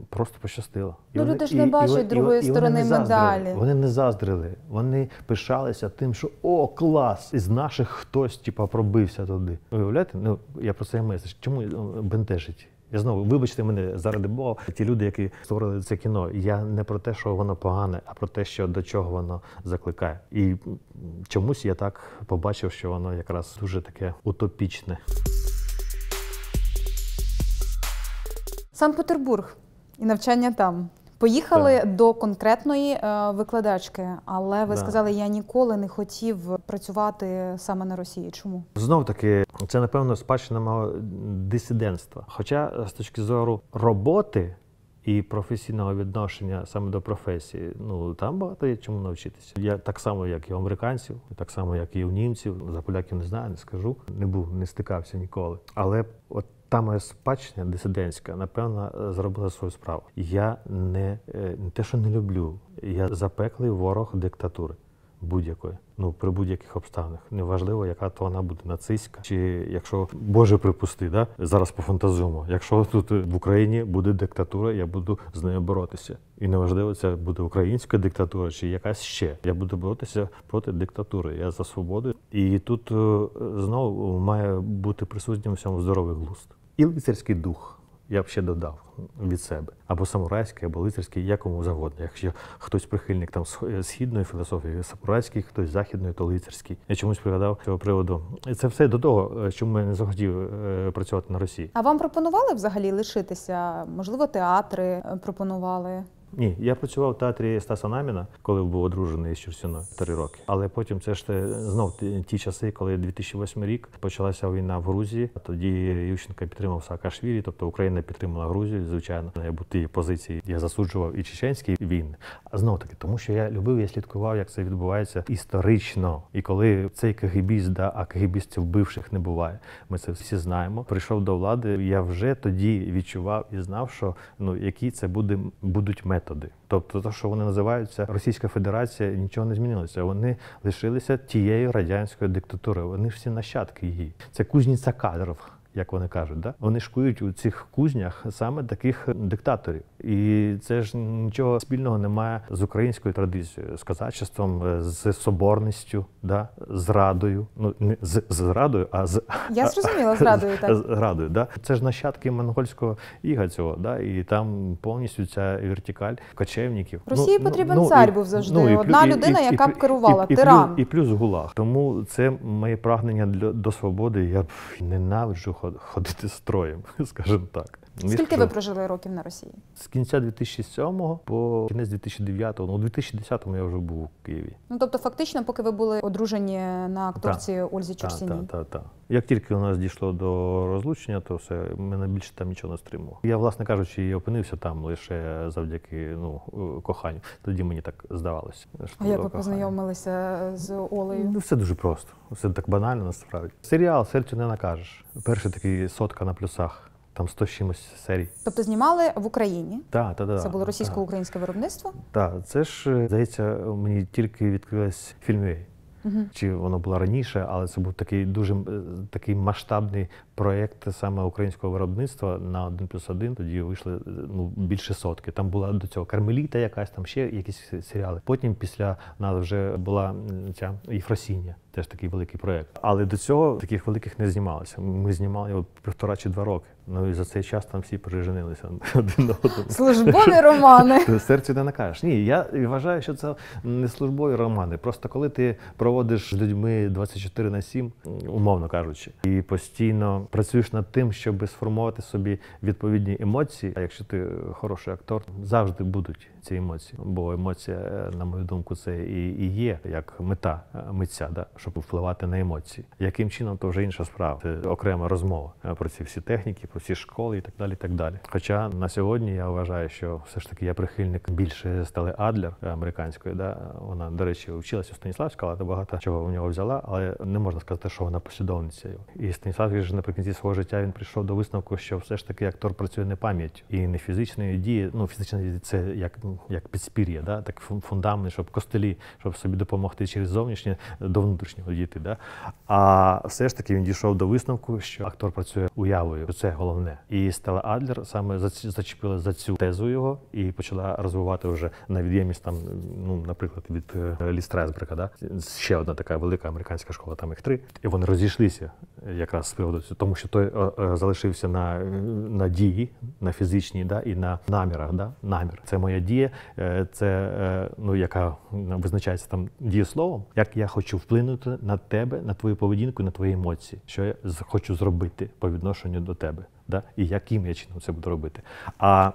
просто пощастило. Ну, люди ж не бачать другої сторони заздрили. медалі. Вони не заздрили. Вони пишалися тим, що о, клас! Із наших хтось типа пробився туди. Уявляєте? Ну я про це меседж. Чому е, бентежить? Я знову, вибачте мене заради Бога, ті люди, які створили це кіно. Я не про те, що воно погане, а про те, що до чого воно закликає. І чомусь я так побачив, що воно якраз дуже таке утопічне. Санкт-Петербург і навчання там. Поїхали до конкретної е, викладачки, але ви Да. сказали, я ніколи не хотів працювати саме на Росії. Чому? Знов таки, це напевно спадщина мого дисидентства. Хоча з точки зору роботи і професійного відношення саме до професії, ну там багато є чому навчитися. Я так само, як і у американців, так само, як і у німців. За поляків не знаю, не скажу. Не був, не стикався ніколи. Але от та моя спадщина дисидентська, напевно, е, зробила свою справу. Я не, е, не те, що не люблю, я запеклий ворог диктатури будь-якої. Ну, при будь-яких обставинах. Неважливо, яка то вона буде нацистська, чи якщо Боже припусти, да? зараз пофантазуємо. Якщо тут в Україні буде диктатура, я буду з нею боротися. І неважливо, це буде українська диктатура чи якась ще. Я буду боротися проти диктатури. Я за свободу. І тут е, знову має бути присутнім в цьому здоровий глузд. І лицарський дух. Я б ще додав від себе або самурайський, або лицарський, якому завгодно. Якщо хтось прихильник там сх- східної філософії, самурайський, хтось західної, то лицарський. Я чомусь пригадав цього приводу. Це все до того, що чому я не захотів е, працювати на Росії. А вам пропонували взагалі лишитися? Можливо, театри е, пропонували? Ні, я працював в театрі Стаса Наміна, коли був одружений з Чурсіною три роки. Але потім це ж те, знов ті часи, коли 2008 рік почалася війна в Грузії. Тоді Ющенка підтримав Саакашвілі, тобто Україна підтримала Грузію. Звичайно, я був тієї позиції. Я засуджував і чеченські війни. А знов таки, тому що я любив, я слідкував, як це відбувається історично. І коли цей КГБіст, да, а КГБістів бивших не буває. Ми це всі знаємо. Прийшов до влади. Я вже тоді відчував і знав, що ну які це буде будуть методи. Тобто, те, що вони називаються Російська Федерація, нічого не змінилося. Вони лишилися тією радянською диктатурою. Вони всі нащадки її. Це кузніця кадрів. Як вони кажуть, да? вони шкують у цих кузнях саме таких диктаторів, і це ж нічого спільного немає з українською традицією, з козачеством, е, з соборністю, да? з радою. Ну не з, з зрадою, а з Я зрозуміла з радою, так. з радою, да? Це ж нащадки монгольського іга цього, да? і там повністю ця вертикаль кочевників. Росії потрібен цар був завжди. Одна людина, яка б керувала, і, тиран. плюс, і плюс гулаг. Тому це моє прагнення для, до свободи. Я ненавиджу ходити строєм, скажімо так. Скільки ви прожили років на Росії? З кінця 2007 по кінець 2009, ну у 2010 я вже був у Києві. Ну тобто, фактично, поки ви були одружені на акторці Ользі Так, Чурсіній. так, так, так. Як тільки у нас дійшло до розлучення, то все мене більше там нічого не стримувало. Я, власне кажучи, і опинився там лише завдяки ну коханню. Тоді мені так здавалося. що А як ви познайомилися з Олею? Ну, все дуже просто. Все так банально насправді. Серіал серцю не накажеш. Перший такий сотка на плюсах. Там 100 з чимось серій. Тобто знімали в Україні. Так, так, так. Це було російсько-українське виробництво. Так, це ж, е, здається, мені тільки відкрилась фільмвей. Угу. Чи воно було раніше, але це був такий дуже е, такий масштабний проєкт саме українського виробництва на 1 плюс 1. Тоді вийшли е, ну, більше сотки. Там була до цього Кармеліта, якась там ще якісь серіали. Потім після нас вже була ця Єфросіння, теж такий великий проєкт. Але до цього таких великих не знімалося. Ми знімали його півтора чи два роки. Ну і за цей час там всі переженилися один на одному. Службові романи. Серцю не накажеш. Ні, я вважаю, що це не службові романи. Просто коли ти проводиш з людьми 24 на 7, умовно кажучи, і постійно працюєш над тим, щоб сформувати собі відповідні емоції. А якщо ти хороший актор, завжди будуть ці емоції. Бо емоція, е, на мою думку, це і, і є як мета е, митця, да? щоб впливати на емоції. Яким чином, то вже інша справа. Це окрема розмова е, про ці всі техніки, всі школи і так далі. І так далі. Хоча на сьогодні я вважаю, що все ж таки я прихильник більше стали Адлер американської. Да? Вона, до речі, вчилася у Станіславська, але багато чого в нього взяла, але не можна сказати, що вона послідовниця його. І Станіславський ж наприкінці свого життя він прийшов до висновку, що все ж таки актор працює не пам'яттю і не фізичною дією. Ну, фізична дія це як, як підспір'я, да? так фундамент, щоб костелі, щоб собі допомогти через зовнішнє до внутрішнього дійти. Да? А все ж таки він дійшов до висновку, що актор працює уявою. Це головне. І Стела Адлер саме зачепила за цю тезу його і почала розвивати вже на від'ємність там, ну, наприклад, від е, Лі Страсберга, да? ще одна така велика американська школа, там їх три. І вони розійшлися якраз з приводу цього, тому що той е, е, залишився на, е, на дії, на фізичній, да? і на намірах. Да? Намір. Це моя дія, е, це е, ну, яка визначається там дієсловом, як я хочу вплинути на тебе, на твою поведінку, на твої емоції, що я хочу зробити по відношенню до тебе. Да? І яким я чином це буду робити. А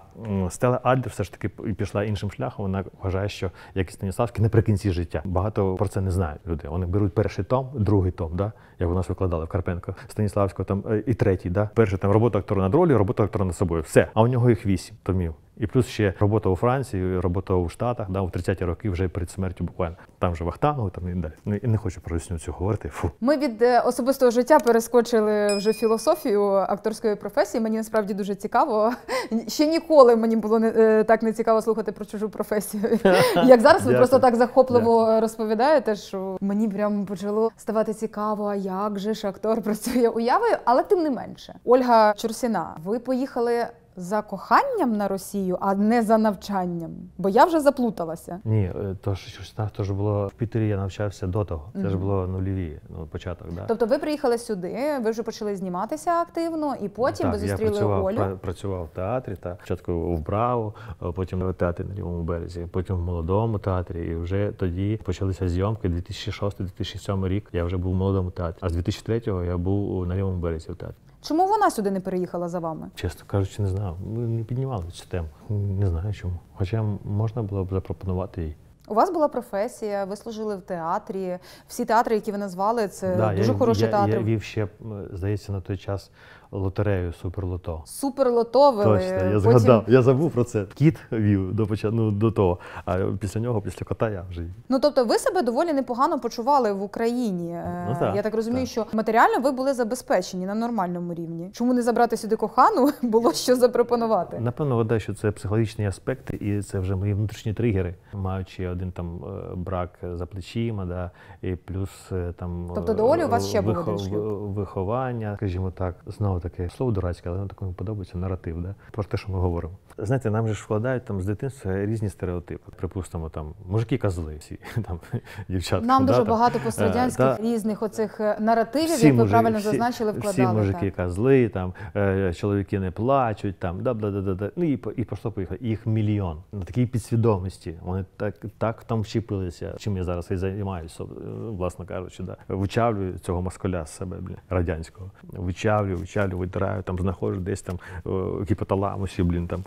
Стела Альдер все ж таки пішла іншим шляхом. Вона вважає, що як і Станіславський наприкінці життя. Багато про це не знають люди. Вони беруть перший том, другий том, да? як у нас викладали в Карпенко, Станіславського там е, і третій. Да? Перший там робота актора над ролі, робота актора над собою. Все. А у нього їх вісім томів. І плюс ще робота у Франції, робота у Штатах, да, у 30-ті роки вже перед смертю буквально. Там же Вахтангов, там і далі. Ну, і не хочу про Русню цю говорити. Фу. Ми від е, особистого життя перескочили вже філософію акторської професії. Мені насправді дуже цікаво. Ще ніколи мені було не е, так не цікаво слухати про чужу професію. Як зараз ви просто так захопливо розповідаєте, що мені прям почало ставати цікаво, а як же ж актор працює уявою, але тим не менше. Ольга Чурсіна, ви поїхали. За коханням на Росію, а не за навчанням, бо я вже заплуталася. Ні, е, то що ж то ж було в Пітері, я навчався до того. Це ж було нульові, ну початок. Да. Тобто ви приїхали сюди, ви вже почали зніматися активно, і потім так, ви я зустріли працював, Олю. пра- працював в театрі, та спочатку в Браво, а потім в театрі на лівому березі, потім в молодому театрі. І вже тоді почалися зйомки 2006-2007 рік. Я вже був в молодому театрі. А з 2003-го я був на лівому березі в театрі. Чому вона сюди не переїхала за вами? Чесно кажучи, не знаю. Ми не піднімали цю тему. Не знаю чому. Хоча можна було б запропонувати їй. У вас була професія, ви служили в театрі. Всі театри, які ви назвали, це Да, дуже я, хороші я, театри. Я вів ще, здається, на той час лотерею Суперлото. Супер лотовили. Точно, я потім... згадав, я забув про це. Кіт вів до початку ну, до того. А після нього, після кота, я вже. Ну тобто, ви себе доволі непогано почували в Україні. Е, Ну, так, я так розумію, так. що матеріально ви були забезпечені на нормальному рівні. Чому не забрати сюди кохану? Було що запропонувати. Напевно, вода, що це психологічні аспекти, і це вже мої внутрішні тригери, маючи один там е, брак за плечима, да, і плюс е, там Тобто е, до Олі у вас ще був один шлюб? виховання, скажімо так, знову таке слово дурацьке, але воно такому подобається наратив, да, про те, що ми говоримо. Знаєте, нам же ж вкладають там з дитинства різні стереотипи. Припустимо, там мужики козли, всі там дівчатка. Нам да, дуже там. багато пострадянських Е, та- різних оцих е, наративів, Всі як ви мужи- правильно всі- зазначили, Всі вкладали. мужики так. козли, там е, чоловіки не плачуть, там да, да, да, да, да. Ну і і пошло поїхало. Їх мільйон на такій підсвідомості. Вони так так там вчепилися. Чим я зараз і займаюся, власно кажучи, да. вичавлюю цього москаля з себе блін, радянського. Вичавлюю, вичавлюю. спалю, видираю, там знаходжу десь там е, гіпоталамусі, блін, там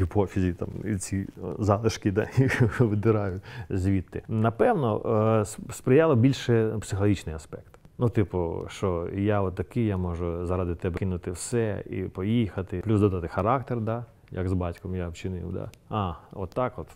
гіпофізі, там і ці е, залишки, да, видираю звідти. Напевно, е, сприяло більше психологічний аспект. Ну, типу, що я от я можу заради тебе кинути все і поїхати, плюс додати характер, да, як з батьком я вчинив. Да. А, от от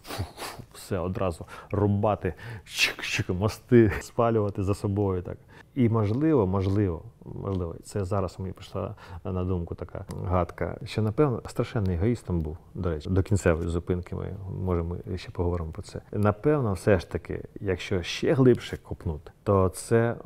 все одразу рубати, чик-чик, мости, спалювати за собою. Так. І можливо, можливо, можливо, це зараз мені прийшла на думку така гадка, що напевно страшенний егоїстом був, до речі, до кінцевої зупинки ми може ми ще поговоримо про це. Напевно, все ж таки, якщо ще глибше копнути, то це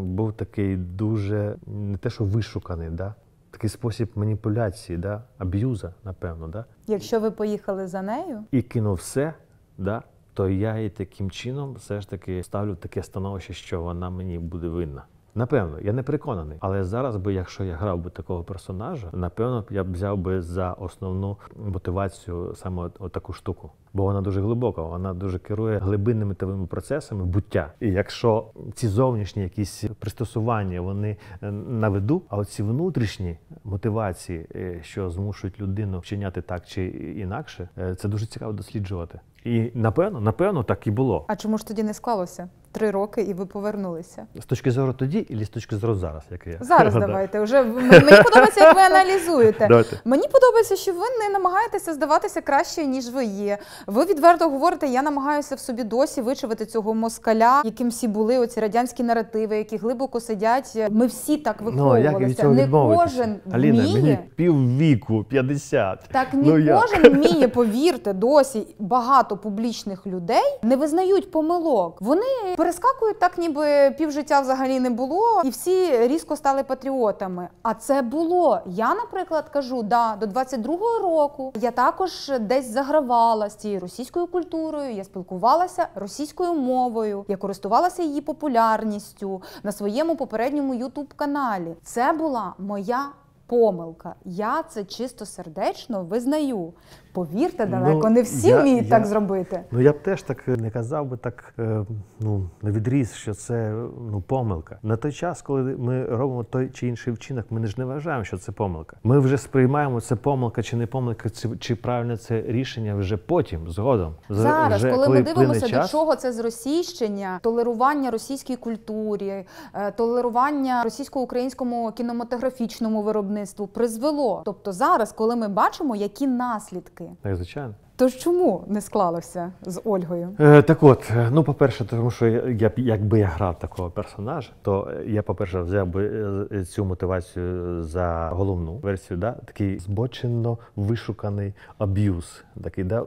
був такий дуже не те, що вишуканий, да? Такий спосіб маніпуляції, да? аб'юза, напевно, да? Якщо ви поїхали за нею, і кинув все, да? то я і таким чином все ж таки ставлю таке становище, що вона мені буде винна. Напевно, я не переконаний. Але зараз би, якщо я грав би такого персонажа, напевно, я б взяв би за основну мотивацію саме таку штуку. Бо вона дуже глибока, вона дуже керує глибинними товими процесами буття. І якщо ці зовнішні якісь пристосування вони е, на виду, а оці внутрішні мотивації, е, що змушують людину вчиняти так чи інакше, е, це дуже цікаво досліджувати. І напевно, напевно, так і було. а чому ж тоді не склалося? Три роки і ви повернулися. З точки зору тоді, і з точки зору зараз, як я Зараз давайте. Вже мені подобається, як ви аналізуєте. Давайте. Мені подобається, що ви не намагаєтеся здаватися краще, ніж ви є. Ви відверто говорите, я намагаюся в собі досі вичавити цього москаля, яким всі були оці радянські наративи, які глибоко сидять. Ми всі так Ну, виховувалися. як від цього не кожен Аліна, вміє. мені піввіку, 50. Так не Ну, кожен вміє, повірте, досі багато публічних людей не визнають помилок. Вони перескакують так, ніби півжиття взагалі не було, і всі різко стали патріотами. А це було. Я, наприклад, кажу, да, до 22-го року я також десь загравала з цією російською культурою. Я спілкувалася російською мовою, я користувалася її популярністю на своєму попередньому ютуб каналі. Це була моя помилка. Я це чисто сердечно визнаю. Повірте, далеко Ну, не всі я- вміють я- так зробити. Ну я б теж так не казав би так, е, ну на відріз, що це ну помилка. На той час, коли ми робимо той чи інший вчинок, ми ж не вважаємо, що це помилка. Ми вже сприймаємо це помилка чи не помилка, чи, чи правильне це рішення вже потім, згодом. Зараз, вже, коли ми плине дивимося, до чого це зросійщення, толерування російській культурі, е, толерування російсько-українському кінематографічному виробництву призвело. Тобто зараз, коли ми бачимо, які наслідки, Так, звичайно. То ж чому не склалося з Ольгою? Е, так от, е, ну, по-перше, тому що я, якби я грав такого персонажа, то я, по-перше, взяв би е, цю мотивацію за головну версію, да? такий збоченно вишуканий аб'юз, такий да?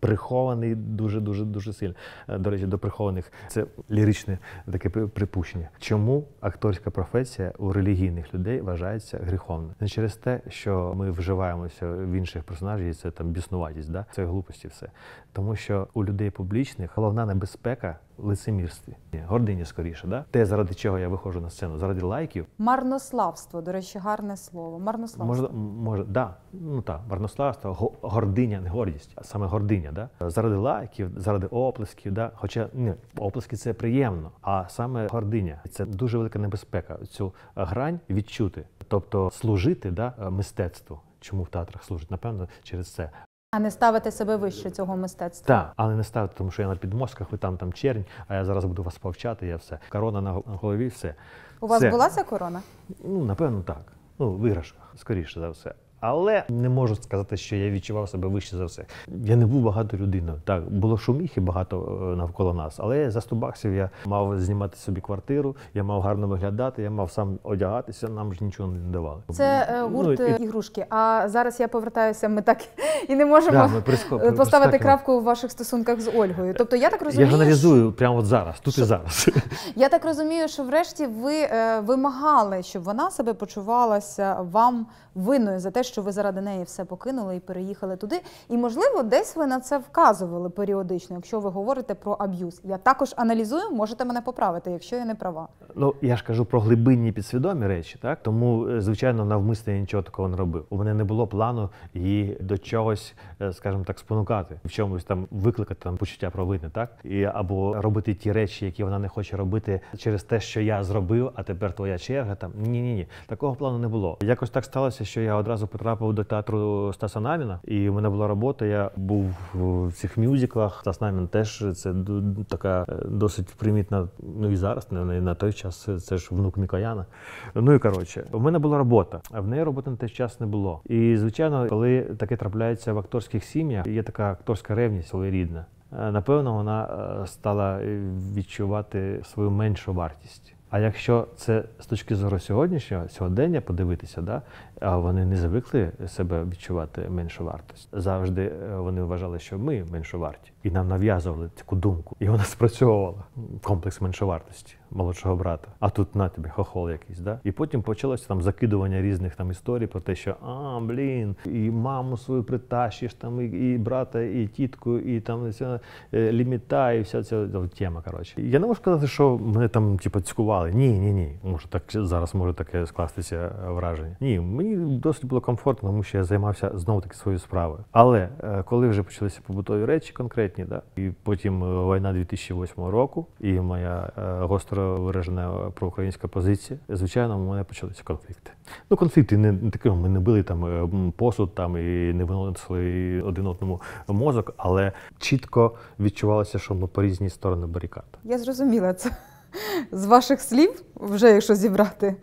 прихований дуже дуже дуже сильно. Е, До речі, до прихованих це ліричне таке припущення. Чому акторська професія у релігійних людей вважається гріховною? Не через те, що ми вживаємося в інших персонажів, і це там біснуватість, да? це глупості все. Тому що у людей публічних головна небезпека в лицемірстві, гордині скоріше, да? те, заради чого я виходжу на сцену, заради лайків. Марнославство, до речі, гарне слово. Марнославство. Може, може, да, ну так, марнославство, гординя, не гордість, а саме гординя, да? заради лайків, заради оплесків, да? хоча ні, оплески це приємно, а саме гординя це дуже велика небезпека. Цю грань відчути, тобто служити да, мистецтву. Чому в театрах служать? Напевно, через це. А не ставити себе вище цього мистецтва. Так, але не ставити, тому що я на підмозках, ви там там чернь, а я зараз буду вас повчати, я все. Корона на голові, все. У вас Все. була ця корона? Ну, напевно, так. Ну, в іграшках, скоріше за все. Але не можу сказати, що я відчував себе вище за все. Я не був багато людиною. Так, було шуміхи багато е, навколо нас, але за 100 баксів я мав знімати собі квартиру, я мав гарно виглядати, я мав сам одягатися, нам ж нічого не давали. Це е, гурт Ну, е, і- ігрушки. А зараз я повертаюся. Ми так і не можемо Да, ми приско- поставити крапку у ваших стосунках з Ольгою. Тобто я так розумію, Я аналізую прямо от зараз, тут і зараз. Я так розумію, що врешті ви е, вимагали, щоб вона себе почувалася вам винною за те, що що ви заради неї все покинули і переїхали туди. І можливо, десь ви на це вказували періодично, якщо ви говорите про аб'юз. Я також аналізую, можете мене поправити, якщо я не права. Ну я ж кажу про глибинні підсвідомі речі, так тому е, звичайно навмисно я нічого такого не робив. У мене не було плану її до чогось, е, скажімо так, спонукати, в чомусь там викликати там почуття провини, так і або робити ті речі, які вона не хоче робити через те, що я зробив, а тепер твоя черга. Там ні, ні, ні, такого плану не було. Якось так сталося, що я одразу потрапив до театру Стаса Наміна, і в мене була робота. Я був в цих мюзиклах. Стас Намін теж це така е, досить примітна. Ну і зараз не на- той час це ж внук Мікояна. Ну і коротше, у мене була робота, а в неї роботи на той час не було. І звичайно, коли таке трапляється в акторських сім'ях, є така акторська ревність своєрідна. Е, Напевно, вона е, стала відчувати свою меншу вартість. А якщо це з точки зору сьогоднішнього сьогодення подивитися, да, а вони не звикли себе відчувати меншу вартість. Завжди е, вони вважали, що ми меншу варті, і нам нав'язували таку думку. І вона спрацьовувала комплекс меншовартості молодшого брата. А тут на тобі хохол якийсь, да? І потім почалося там закидування різних там історій про те, що а блін, і маму свою притащиш, там і, і брата, і тітку, і там ця, е, ліміта, і вся ця тема. Коротше, я не можу сказати, що мене там типу, цькували. Ні, ні, ні. Може так зараз може таке скластися враження. Ні, мені досить було комфортно, тому що я займався знову таки своєю справою. Але е, коли вже почалися побутові речі конкретні, да, і потім е, війна 2008 року, і моя е, гостро виражена проукраїнська позиція, звичайно, у мене почалися конфлікти. Ну, конфлікти не такі, ми не били там е, посуд там і не виносили один одному мозок, але чітко відчувалося, що ми по різні сторони барикад. Я зрозуміла це з ваших слів, вже якщо зібрати.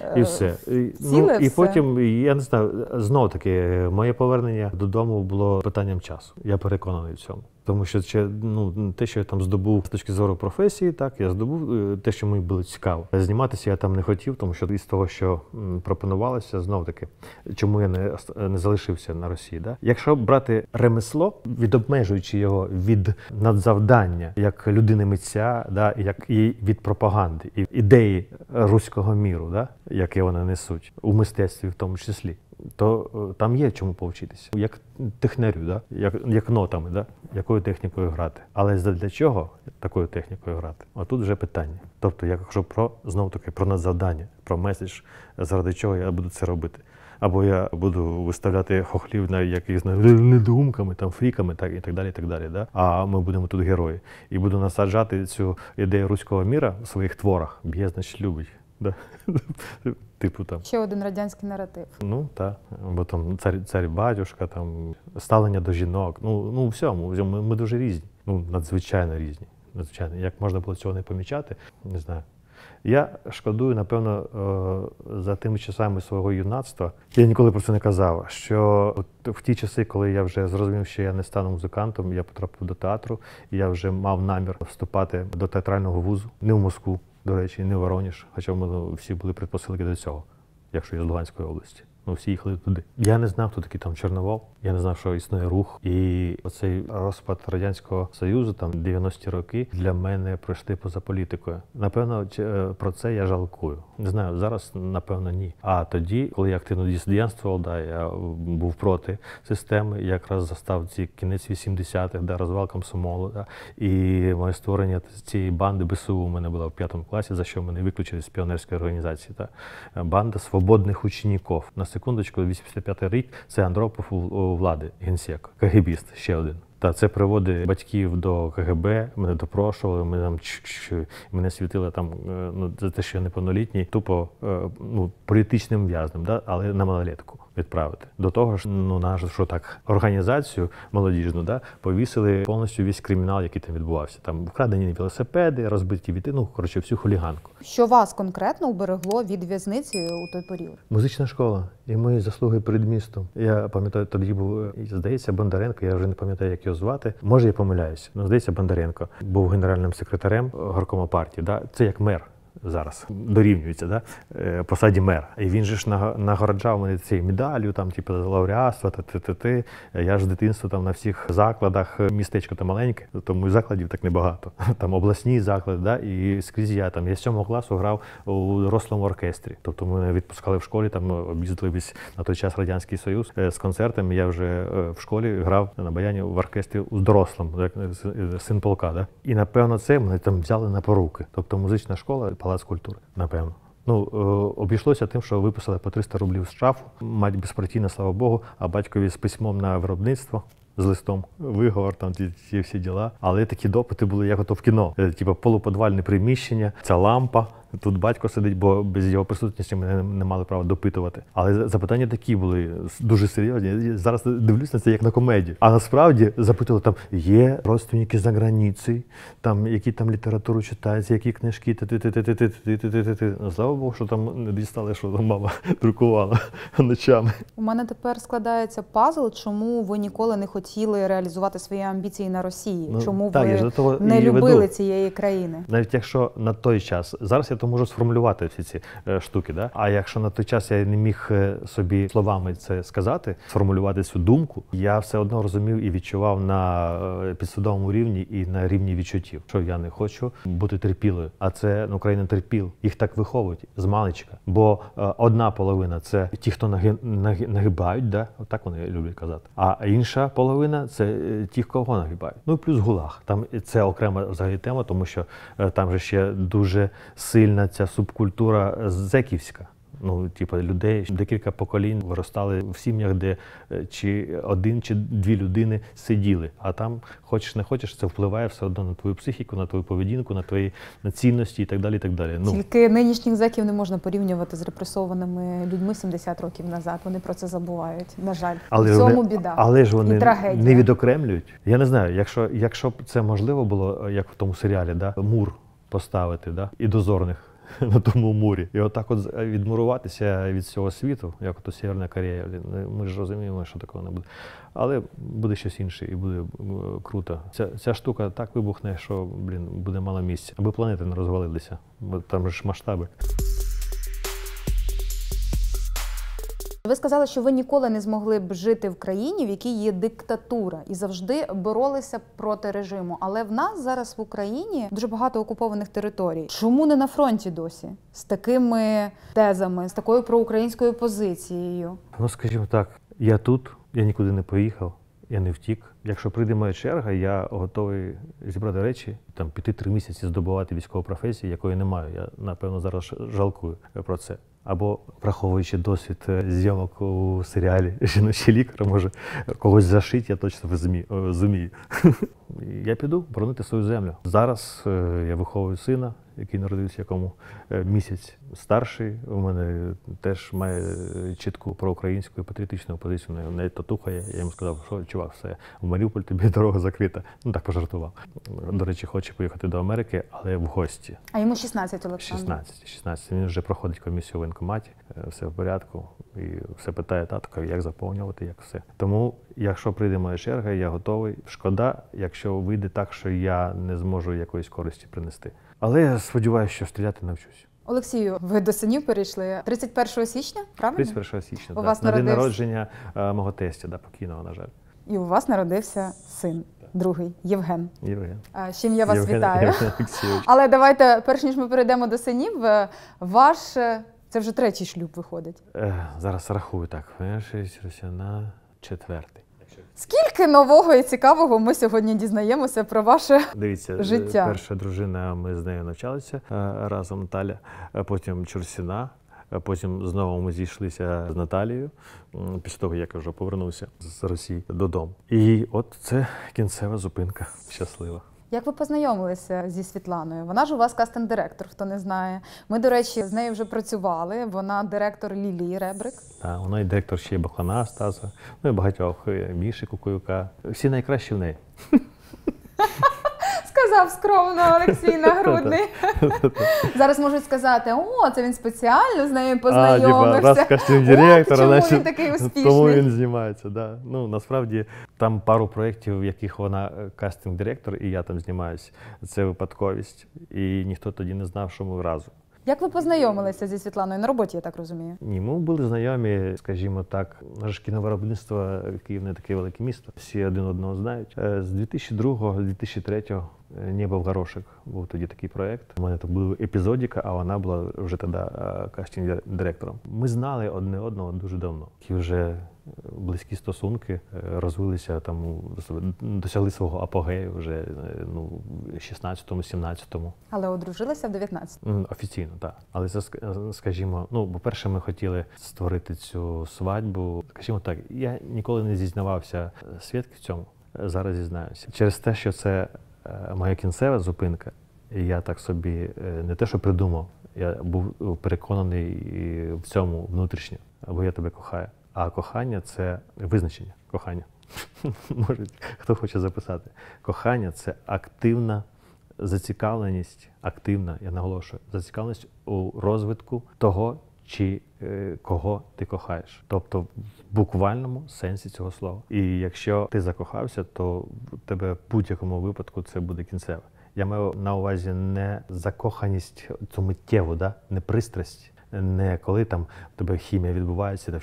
е, І все. Ціле ну, і все. потім, я не знаю, знов таки, моє повернення додому було питанням часу. Я переконаний в цьому. Тому що ще, ну, те, що я там здобув з точки зору професії, так, я здобув е, те, що мені було цікаво. Зніматися я там не хотів, тому що із того, що пропонувалося, знов таки, чому я не, не залишився на Росії. Да? Якщо брати ремесло, відобмежуючи його від надзавдання як людини митця, да, як і від пропаганди, і ідеї руського міру, да, які вони несуть у мистецтві, в тому числі. То е, там є чому повчитися, як технарю, да? як, як нотами, да? якою технікою грати. Але для чого такою технікою грати? А тут вже питання. Тобто, я кажу про знов таки про надзавдання, про меседж, заради чого я буду це робити. Або я буду виставляти хохлів на якихось недоумками, там фріками, так і так далі. І так далі да? А ми будемо тут герої. І буду насаджати цю ідею руського міра в своїх творах. Б'є, значить, любить. Да? Типу там. Ще один радянський наратив. Ну так, бо там цар, цар батюшка, там ставлення до жінок. Ну, ну всьому. Ми, ми дуже різні. Ну, надзвичайно різні. Надзвичайно. Як можна було цього не помічати, не знаю. Я шкодую, напевно, е, за тими часами свого юнацтва. Я ніколи про це не казав. Що от в ті часи, коли я вже зрозумів, що я не стану музикантом, я потрапив до театру, і я вже мав намір вступати до театрального вузу, не в Москву, до речі, не Вороніж, хоча в мене всі були предпосилки до цього, якщо я з Луганської області. Ну, всі їхали туди. Я не знав, хто такий там Чорновол. Я не знав, що існує рух. І оцей розпад радянського союзу, там 90-ті роки, для мене пройшли поза політикою. Напевно, е, про це я жалкую. Не знаю, зараз напевно ні. А тоді, коли я активно дисидентствував, да, я був проти системи. Якраз застав ці кінець 80-х, да, розвал комсомолу. Да, і моє створення цієї банди БСУ у мене була в п'ятому класі, за що мене виключили з піонерської організації. Та банда свободних учніків. На секундочку, 85 рік це Андропов у, у влади, генсек, КГБіст, ще один. Та це приводить батьків до КГБ, мене допрошували, мене там чш-чш, мене світили там е, ну, за те, що я неповнолітній, тупо е, ну, політичним в'язнем, да? але на малолетку відправити. До того ж, ну нашу що так, організацію молодіжну, да, повісили повністю весь кримінал, який там відбувався. Там вкрадені велосипеди, розбиті віти, ну коротше, всю хуліганку. Що вас конкретно уберегло від в'язниці у той період? Музична школа і мої заслуги перед містом. Я пам'ятаю, тоді був здається Бондаренко. Я вже не пам'ятаю, як його звати. Може, я помиляюся. Ну здається, Бондаренко був генеральним секретарем горкома партії. Да? Це як мер. Зараз дорівнюється да? е, посаді мера. І він же ж нагороджав мене цією медаллю, там, типу, лауреатства, та ти ти ти Я ж з дитинства там на всіх закладах е, містечко то маленьке, тому і закладів так небагато. Там обласні заклади, да? і скрізь я там. Я з сьомого класу грав у дорослому оркестрі. Тобто мене відпускали в школі, там об'їздили весь на той час Радянський Союз е, з концертами. Я вже в школі грав на баяні в оркестрі у дорослому, як син полка. Да? І напевно це мене там взяли на поруки. Тобто музична школа, палац культури, напевно. Ну, е, обійшлося тим, що виписали по 300 рублів штрафу. Мать безпартійна, слава Богу, а батькові з письмом на виробництво. З листом виговор, там ті, ті всі діла. Але такі допити були як ото в кіно. Е, Типу полуподвальне приміщення, ця лампа. Тут батько сидить, бо без його присутності ми не, мали права допитувати. Але запитання такі були дуже серйозні. Я Зараз дивлюсь на це як на комедію. А насправді запитували там: є родственники за границею, там які там літературу читаються, які книжки, ти ти ти ти ти ти ти ти ти ти ти Ну, Слава Богу, що там не дістали, що там мама друкувала ночами. У мене тепер складається пазл, чому ви ніколи не хотіли реалізувати свої амбіції на Росії? Ну, чому так, ви не любили веду. цієї країни? Навіть якщо на той час зараз я то можу сформулювати всі ці е, штуки, да? а якщо на той час я не міг е, собі словами це сказати, сформулювати цю думку, я все одно розумів і відчував на е, підсвідомому рівні і на рівні відчуттів, що я не хочу бути терпілою. А це ну, Україна терпіл. Їх так виховують з маличка. Бо одна половина це ті, хто наги, наги, нагибають, да? так вони люблять казати. А інша половина це ті, кого нагибають. Ну плюс гулаг. Там це окрема взагалі тема, тому що там же ще дуже сильна ця субкультура зеківська. Ну, типу, людей декілька поколінь виростали в сім'ях, де е, чи один чи дві людини сиділи. А там, хочеш не хочеш, це впливає все одно на твою психіку, на твою поведінку, на твої на цінності і так далі. І так далі. Ну Тільки нинішніх зеків не можна порівнювати з репресованими людьми 70 років назад. Вони про це забувають. На жаль, Але в цьому вони, біда. але ж вони І трагедія. не відокремлюють. Я не знаю, якщо, якщо б це можливо було, як в тому серіалі, да, мур поставити, да, і дозорних на тому мурі. І отак от відмуруватися від цього світу, як ото Сєвєрна Корея. Ми ж розуміємо, що такого не буде. Але буде щось інше і буде е, круто. Ця, ця штука так вибухне, що блін, буде мало місця, аби планети не розвалилися, бо там ж масштаби. Ви сказали, що ви ніколи не змогли б жити в країні, в якій є диктатура, і завжди боролися проти режиму. Але в нас зараз в Україні дуже багато окупованих територій. Чому не на фронті досі з такими тезами, з такою проукраїнською позицією? Ну, скажімо так, я тут, я нікуди не поїхав, я не втік. Якщо прийде моя черга, я готовий зібрати речі, там піти три місяці здобувати військову професію, якої не маю. Я напевно зараз жалкую про це. Або враховуючи досвід е, зйомок у серіалі Жіночий лікар, може когось зашить, я точно е, зумію. Я піду боронити свою землю. Зараз е, я виховую сина, який народився якому е, місяць старший. У мене теж має чітку проукраїнську і патріотичну позицію. Навіть- татухає. Я йому сказав, що чувак, все, в Маріуполь тобі дорога закрита. Ну так пожартував. До речі, хоче поїхати до Америки, але в гості. А йому 16, Олександр. 16, 16. Він вже проходить комісію в воєнкоматі, е, все в порядку. І все питає татка, як заповнювати, як все. Тому, якщо прийде моя черга, я готовий. Шкода, якщо вийде так, що я не зможу якоїсь користі принести. Але я сподіваюся, що стріляти навчусь. Олексію, ви до синів перейшли 31 січня, правильно? 31 січня, У да, вас на день народився- народження е, мого тестя, да, покійного, на жаль. І у вас народився син, другий Євген. Євген. А, з чим я вас Євген, вітаю. Євген Олексійович. Але давайте, перш ніж ми перейдемо до синів, е, ваш е, це вже третій шлюб виходить. Е, зараз рахую так. Перший, на четвертий. Скільки нового і цікавого ми сьогодні дізнаємося про ваше Дивіться, е, Життя. перша дружина, ми з нею навчалися е, разом Наталя, е, потім Чурсіна. Потім знову ми зійшлися з Наталією після того, як я вже повернувся з Росії додому. І от це кінцева зупинка щаслива. Як ви познайомилися зі Світланою? Вона ж у вас кастинг-директор, хто не знає. Ми, до речі, з нею вже працювали. Вона директор Лілії Ребрик. Та, вона і директор ще Бахлана Стаса, ну і багатьох Міші Кукуюка. Всі найкращі в неї. Сказав скромно Олексій Нагрудний. Зараз можуть сказати: о, це він спеціально з нею А, познайомився. чому він такий успішний. Тому він знімається, да. Ну, насправді, там пару проєктів, в яких вона е, кастинг-директор, і я там знімаюся. Це випадковість. І ніхто тоді не знав, що ми разом. Як ви познайомилися зі Світланою на роботі, я так розумію? Ні, ми були знайомі, скажімо так. Наше ж кіновиробництво Київ не таке велике місто. Всі один одного знають. Е, З 2002-2003 Небо в горошок був тоді такий проект. У мене то була епізодіка, а вона була вже тоді кастинг директором. Ми знали одне одного дуже давно. І вже е, близькі стосунки розвилися там, досягли свого апогею вже е, ну, 16-17. Але одружилися в 19. М, Офіційно, так. Але це, скажімо, ну, по-перше, ми хотіли створити цю свадьбу. Скажімо так, я ніколи не зізнавався е, свідки в цьому. Е, Зараз зізнаюся. Через те, що це моя кінцева зупинка, і я так собі е, не те, що придумав, я був переконаний в цьому внутрішньо, бо я тебе кохаю. А кохання це визначення кохання. Може, хто хоче записати. Кохання це активна зацікавленість, активна, я наголошую, зацікавленість у розвитку того, чи е, кого ти кохаєш. Тобто в буквальному сенсі цього слова. І якщо ти закохався, то в тебе в будь-якому випадку це буде кінцеве. Я маю на увазі не закоханість цю миттєву, да? не пристрасть. Не коли там в тебе хімія відбувається,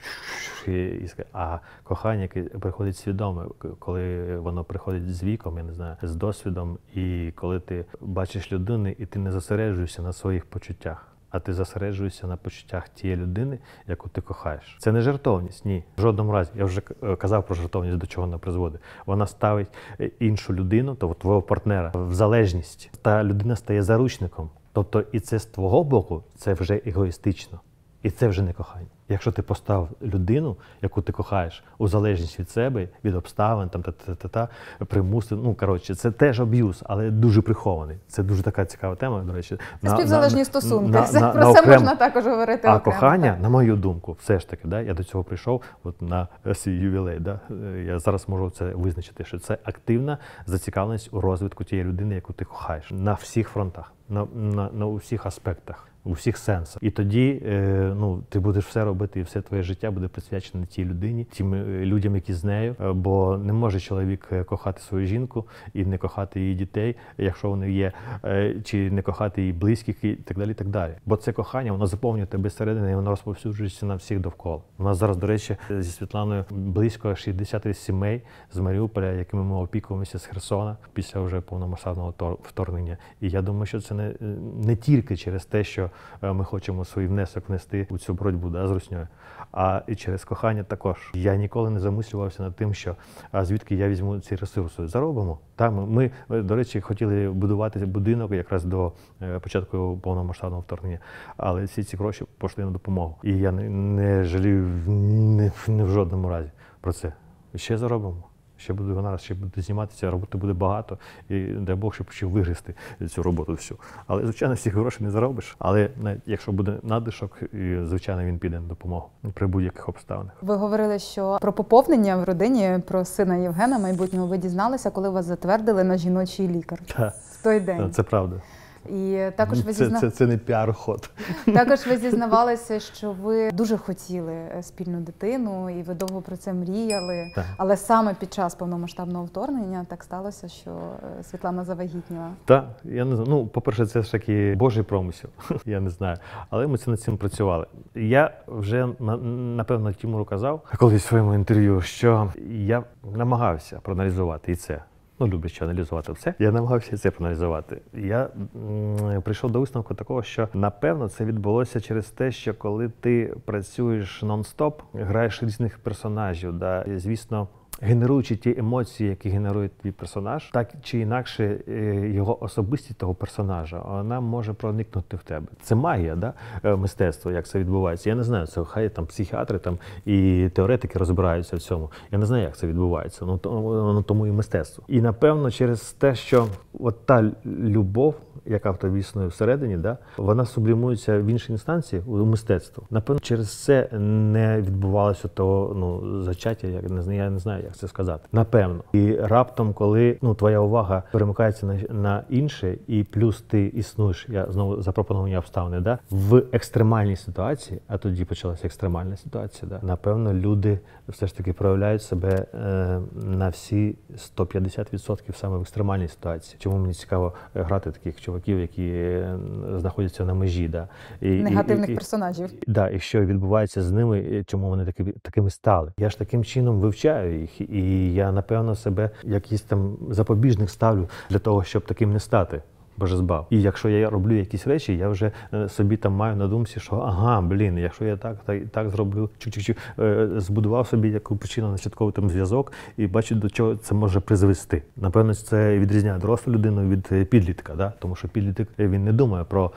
а кохання, яке приходить свідоме, коли воно приходить з віком, я не знаю, з досвідом, і коли ти бачиш людину, і ти не зосереджуєшся на своїх почуттях, а ти зосереджуєшся на почуттях тієї людини, яку ти кохаєш. Це не жартовність, ні. В жодному разі. Я вже е, казав про жартовність, до чого вона призводить. Вона ставить е, іншу людину, тобто твого партнера, в залежність. Та людина стає заручником. Тобто, і це з твого боку, це вже егоїстично. І це вже не кохання. Якщо ти поставив людину, яку ти кохаєш, у залежність від себе, від обставин, там та та та примусив. Ну коротше, це теж аб'юз, але дуже прихований. Це дуже така цікава тема. До речі, Це співзалежні стосунки. на- Це на- про на це окрем- можна також говорити. а окремо, кохання, так. на мою думку, все ж таки, да, я до цього прийшов от на свій ювілей. Да, е, я зараз можу це визначити, що це активна зацікавленість у розвитку тієї людини, яку ти кохаєш, на всіх фронтах, на, на, на усіх аспектах. У всіх сенсах. І тоді е, ну, ти будеш все робити, і все твоє життя буде присвячене тій людині, тим е, людям, які з нею. Е, Бо не може чоловік е, кохати свою жінку і не кохати її дітей, якщо вони є, е, чи не кохати її близьких і так далі. і так далі. Бо це кохання, воно заповнює тебе зсередини, і воно розповсюджується на всіх довкола. У нас зараз, до речі, зі Світланою близько 60 сімей з Маріуполя, якими ми опікуємося з Херсона після вже повномасштабного тор- вторгнення. І я думаю, що це не, не тільки через те, що е, ми хочемо свій внесок внести у цю боротьбу да, з русньою, а і через кохання також. Я ніколи не замислювався над тим, що а звідки я візьму ці ресурси. Заробимо. Та ми, ми, до речі, хотіли будувати будинок якраз до е, початку повномасштабного вторгнення, але всі ці гроші пішли на допомогу. І я не, не жалію ні, ні в жодному разі про це. Ще заробимо. Ще буду вона ще буде зніматися, роботи буде багато, і дай Бог, щоб ще вигризти цю роботу всю. Але звичайно, всі гроші не заробиш. Але навіть якщо буде надлишок, і, звичайно, він піде на допомогу при будь-яких обставинах. Ви говорили, що про поповнення в родині про сина Євгена майбутнього ви дізналися, коли вас затвердили на жіночий лікар Та, в той день. це правда. І також ви це, зізна... це, це не піар-ход. також ви зізнавалися, що ви дуже хотіли е, спільну дитину, і ви довго про це мріяли. Так. Але саме під час повномасштабного вторгнення так сталося, що е, Світлана завагітніла. Так, я не знаю. Ну, по-перше, це ж таки Божий промисел. я не знаю. Але ми це над цим працювали. Я вже на- напевно Тімуру казав колись в своєму інтерв'ю, що я намагався проаналізувати і це. Ну, люблячи аналізувати все, я намагався це проаналізувати. Я м, прийшов до висновку такого, що напевно це відбулося через те, що коли ти працюєш нон-стоп, граєш різних персонажів, да, і, звісно, генеруючи ті емоції, які генерує твій персонаж, так чи інакше е, його особистість того персонажа, вона може проникнути в тебе. Це магія, да? е, мистецтво, як це відбувається. Я не знаю, це хай там психіатри там і теоретики розбираються в цьому. Я не знаю, як це відбувається. Ну то воно тому і мистецтво. І напевно, через те, що от та любов, яка в тобі існує всередині, да, вона сублімується в іншій інстанції у мистецтво. Напевно, через це не відбувалося того ну, зачаття, як не я не знаю, як це сказати. Напевно. І раптом, коли ну твоя увага перемикається на, на інше, і плюс ти існуєш, я знову запропоновані обставини, да, в екстремальній ситуації, а тоді почалася екстремальна ситуація. Да, напевно, люди все ж таки проявляють себе е, на всі 150% саме в екстремальній ситуації. Чому мені цікаво е, грати таких чуваків, які е, знаходяться на межі, да, і, і- Негативних і- персонажів. Да, і що відбувається з ними, чому вони такі, такими стали. Я ж таким чином вивчаю їх, і я напевно себе якийсь там запобіжник ставлю для того, щоб таким не стати. Боже збав. І якщо я роблю якісь речі, я вже е, собі там маю на думці, що ага, блін, якщо я так, так, так зроблю, чу-чу-чу, е, збудував собі яку причину наслідковий там зв'язок і бачу, до чого це може призвести. Напевно, це відрізняє дорослу людину від е, підлітка, да? тому що підліток він не думає про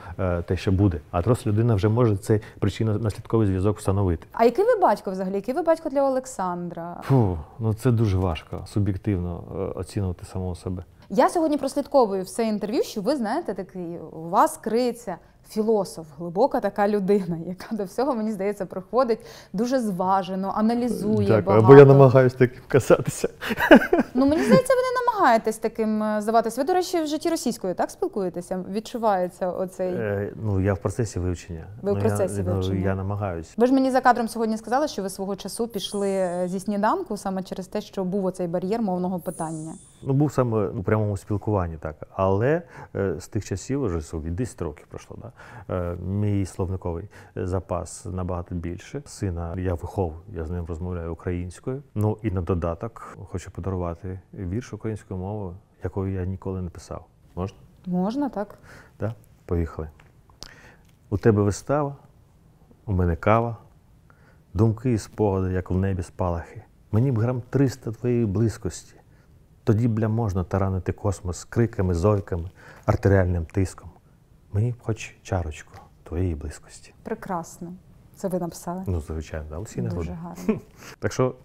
те, що буде, а доросла людина вже може цей причинно наслідковий зв'язок встановити. А який ви батько взагалі? Який ви батько для Олександра? Фу, ну це дуже важко суб'єктивно оцінювати самого себе. Я сьогодні прослідковую все інтерв'ю, що ви знаєте, такий у вас криється філософ, глибока така людина, яка до всього, мені здається, приходить дуже зважено, аналізує багато. або я намагаюся таким казатися. Ну мені здається, ви не намагаєтесь таким е, здаватись. Ви, до речі, в житті російською так спілкуєтеся? Відчувається оцей. Е, ну я в процесі вивчення. Ви в ну, процесі я, вивчення. Ну, я намагаюся. Ви ж мені за кадром сьогодні сказали, що ви свого часу пішли е, зі сніданку саме через те, що був оцей бар'єр мовного питання. Ну, був саме у прямому спілкуванні, так. Але е, з тих часів, вже скільки, 10 років пройшло, да? е, мій словниковий запас набагато більше. Сина я виховую, я з ним розмовляю українською. Ну і на додаток хочу подарувати вірш українською мовою, якою я ніколи не писав. Можна? Можна так? Да? Поїхали. У тебе вистава, у мене кава, думки і спогади, як в небі спалахи. Мені б грам 300 твоєї близькості. Тоді, бля, можна таранити космос криками, зойками, артеріальним тиском. Мені хоч чарочку твоєї близькості. Прекрасно. Це ви написали. Ну, звичайно, да, Олексій Дуже гарно. Так що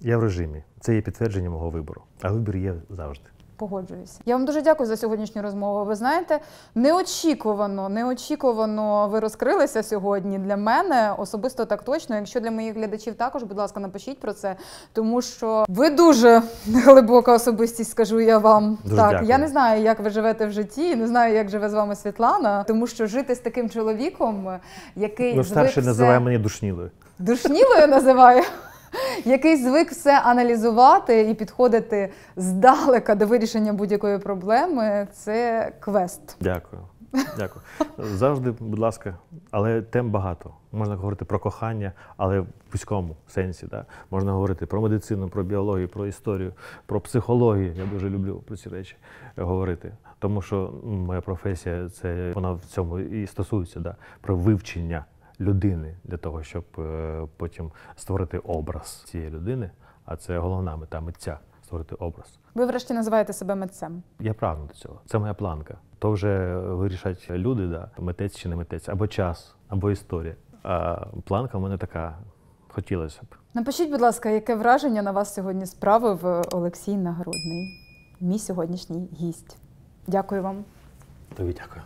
я в режимі. Це є підтвердження мого вибору. А вибір є завжди. Погоджуюся. Я вам дуже дякую за сьогоднішню розмову. Ви знаєте, неочікувано, неочікувано ви розкрилися сьогодні для мене. Особисто так точно. Якщо для моїх глядачів також, будь ласка, напишіть про це, тому що ви дуже глибока особистість, скажу я вам. Дуже так, дякую. я не знаю, як ви живете в житті, не знаю, як живе з вами Світлана, тому що жити з таким чоловіком, який Ну, старший все... називає мене душнілою. душнілою називаю. Який звик все аналізувати і підходити здалека до вирішення будь-якої проблеми, це квест. Дякую. Дякую. Завжди, будь ласка, але тем багато. Можна говорити про кохання, але в вузькому сенсі. Да? Можна говорити про медицину, про біологію, про історію, про психологію. Я дуже люблю про ці речі говорити. Тому що моя професія це вона в цьому і стосується, да? про вивчення людини для того, щоб е, потім створити образ цієї людини. А це головна мета митця створити образ. Ви врешті називаєте себе митцем. Я прагну до цього. Це моя планка. То вже вирішать люди, да, митець чи не митець, або час, або історія. А планка в мене така. Хотілося б. Напишіть, будь ласка, яке враження на вас сьогодні справив Олексій Нагородний, мій сьогоднішній гість. Дякую вам. Тобі дякую.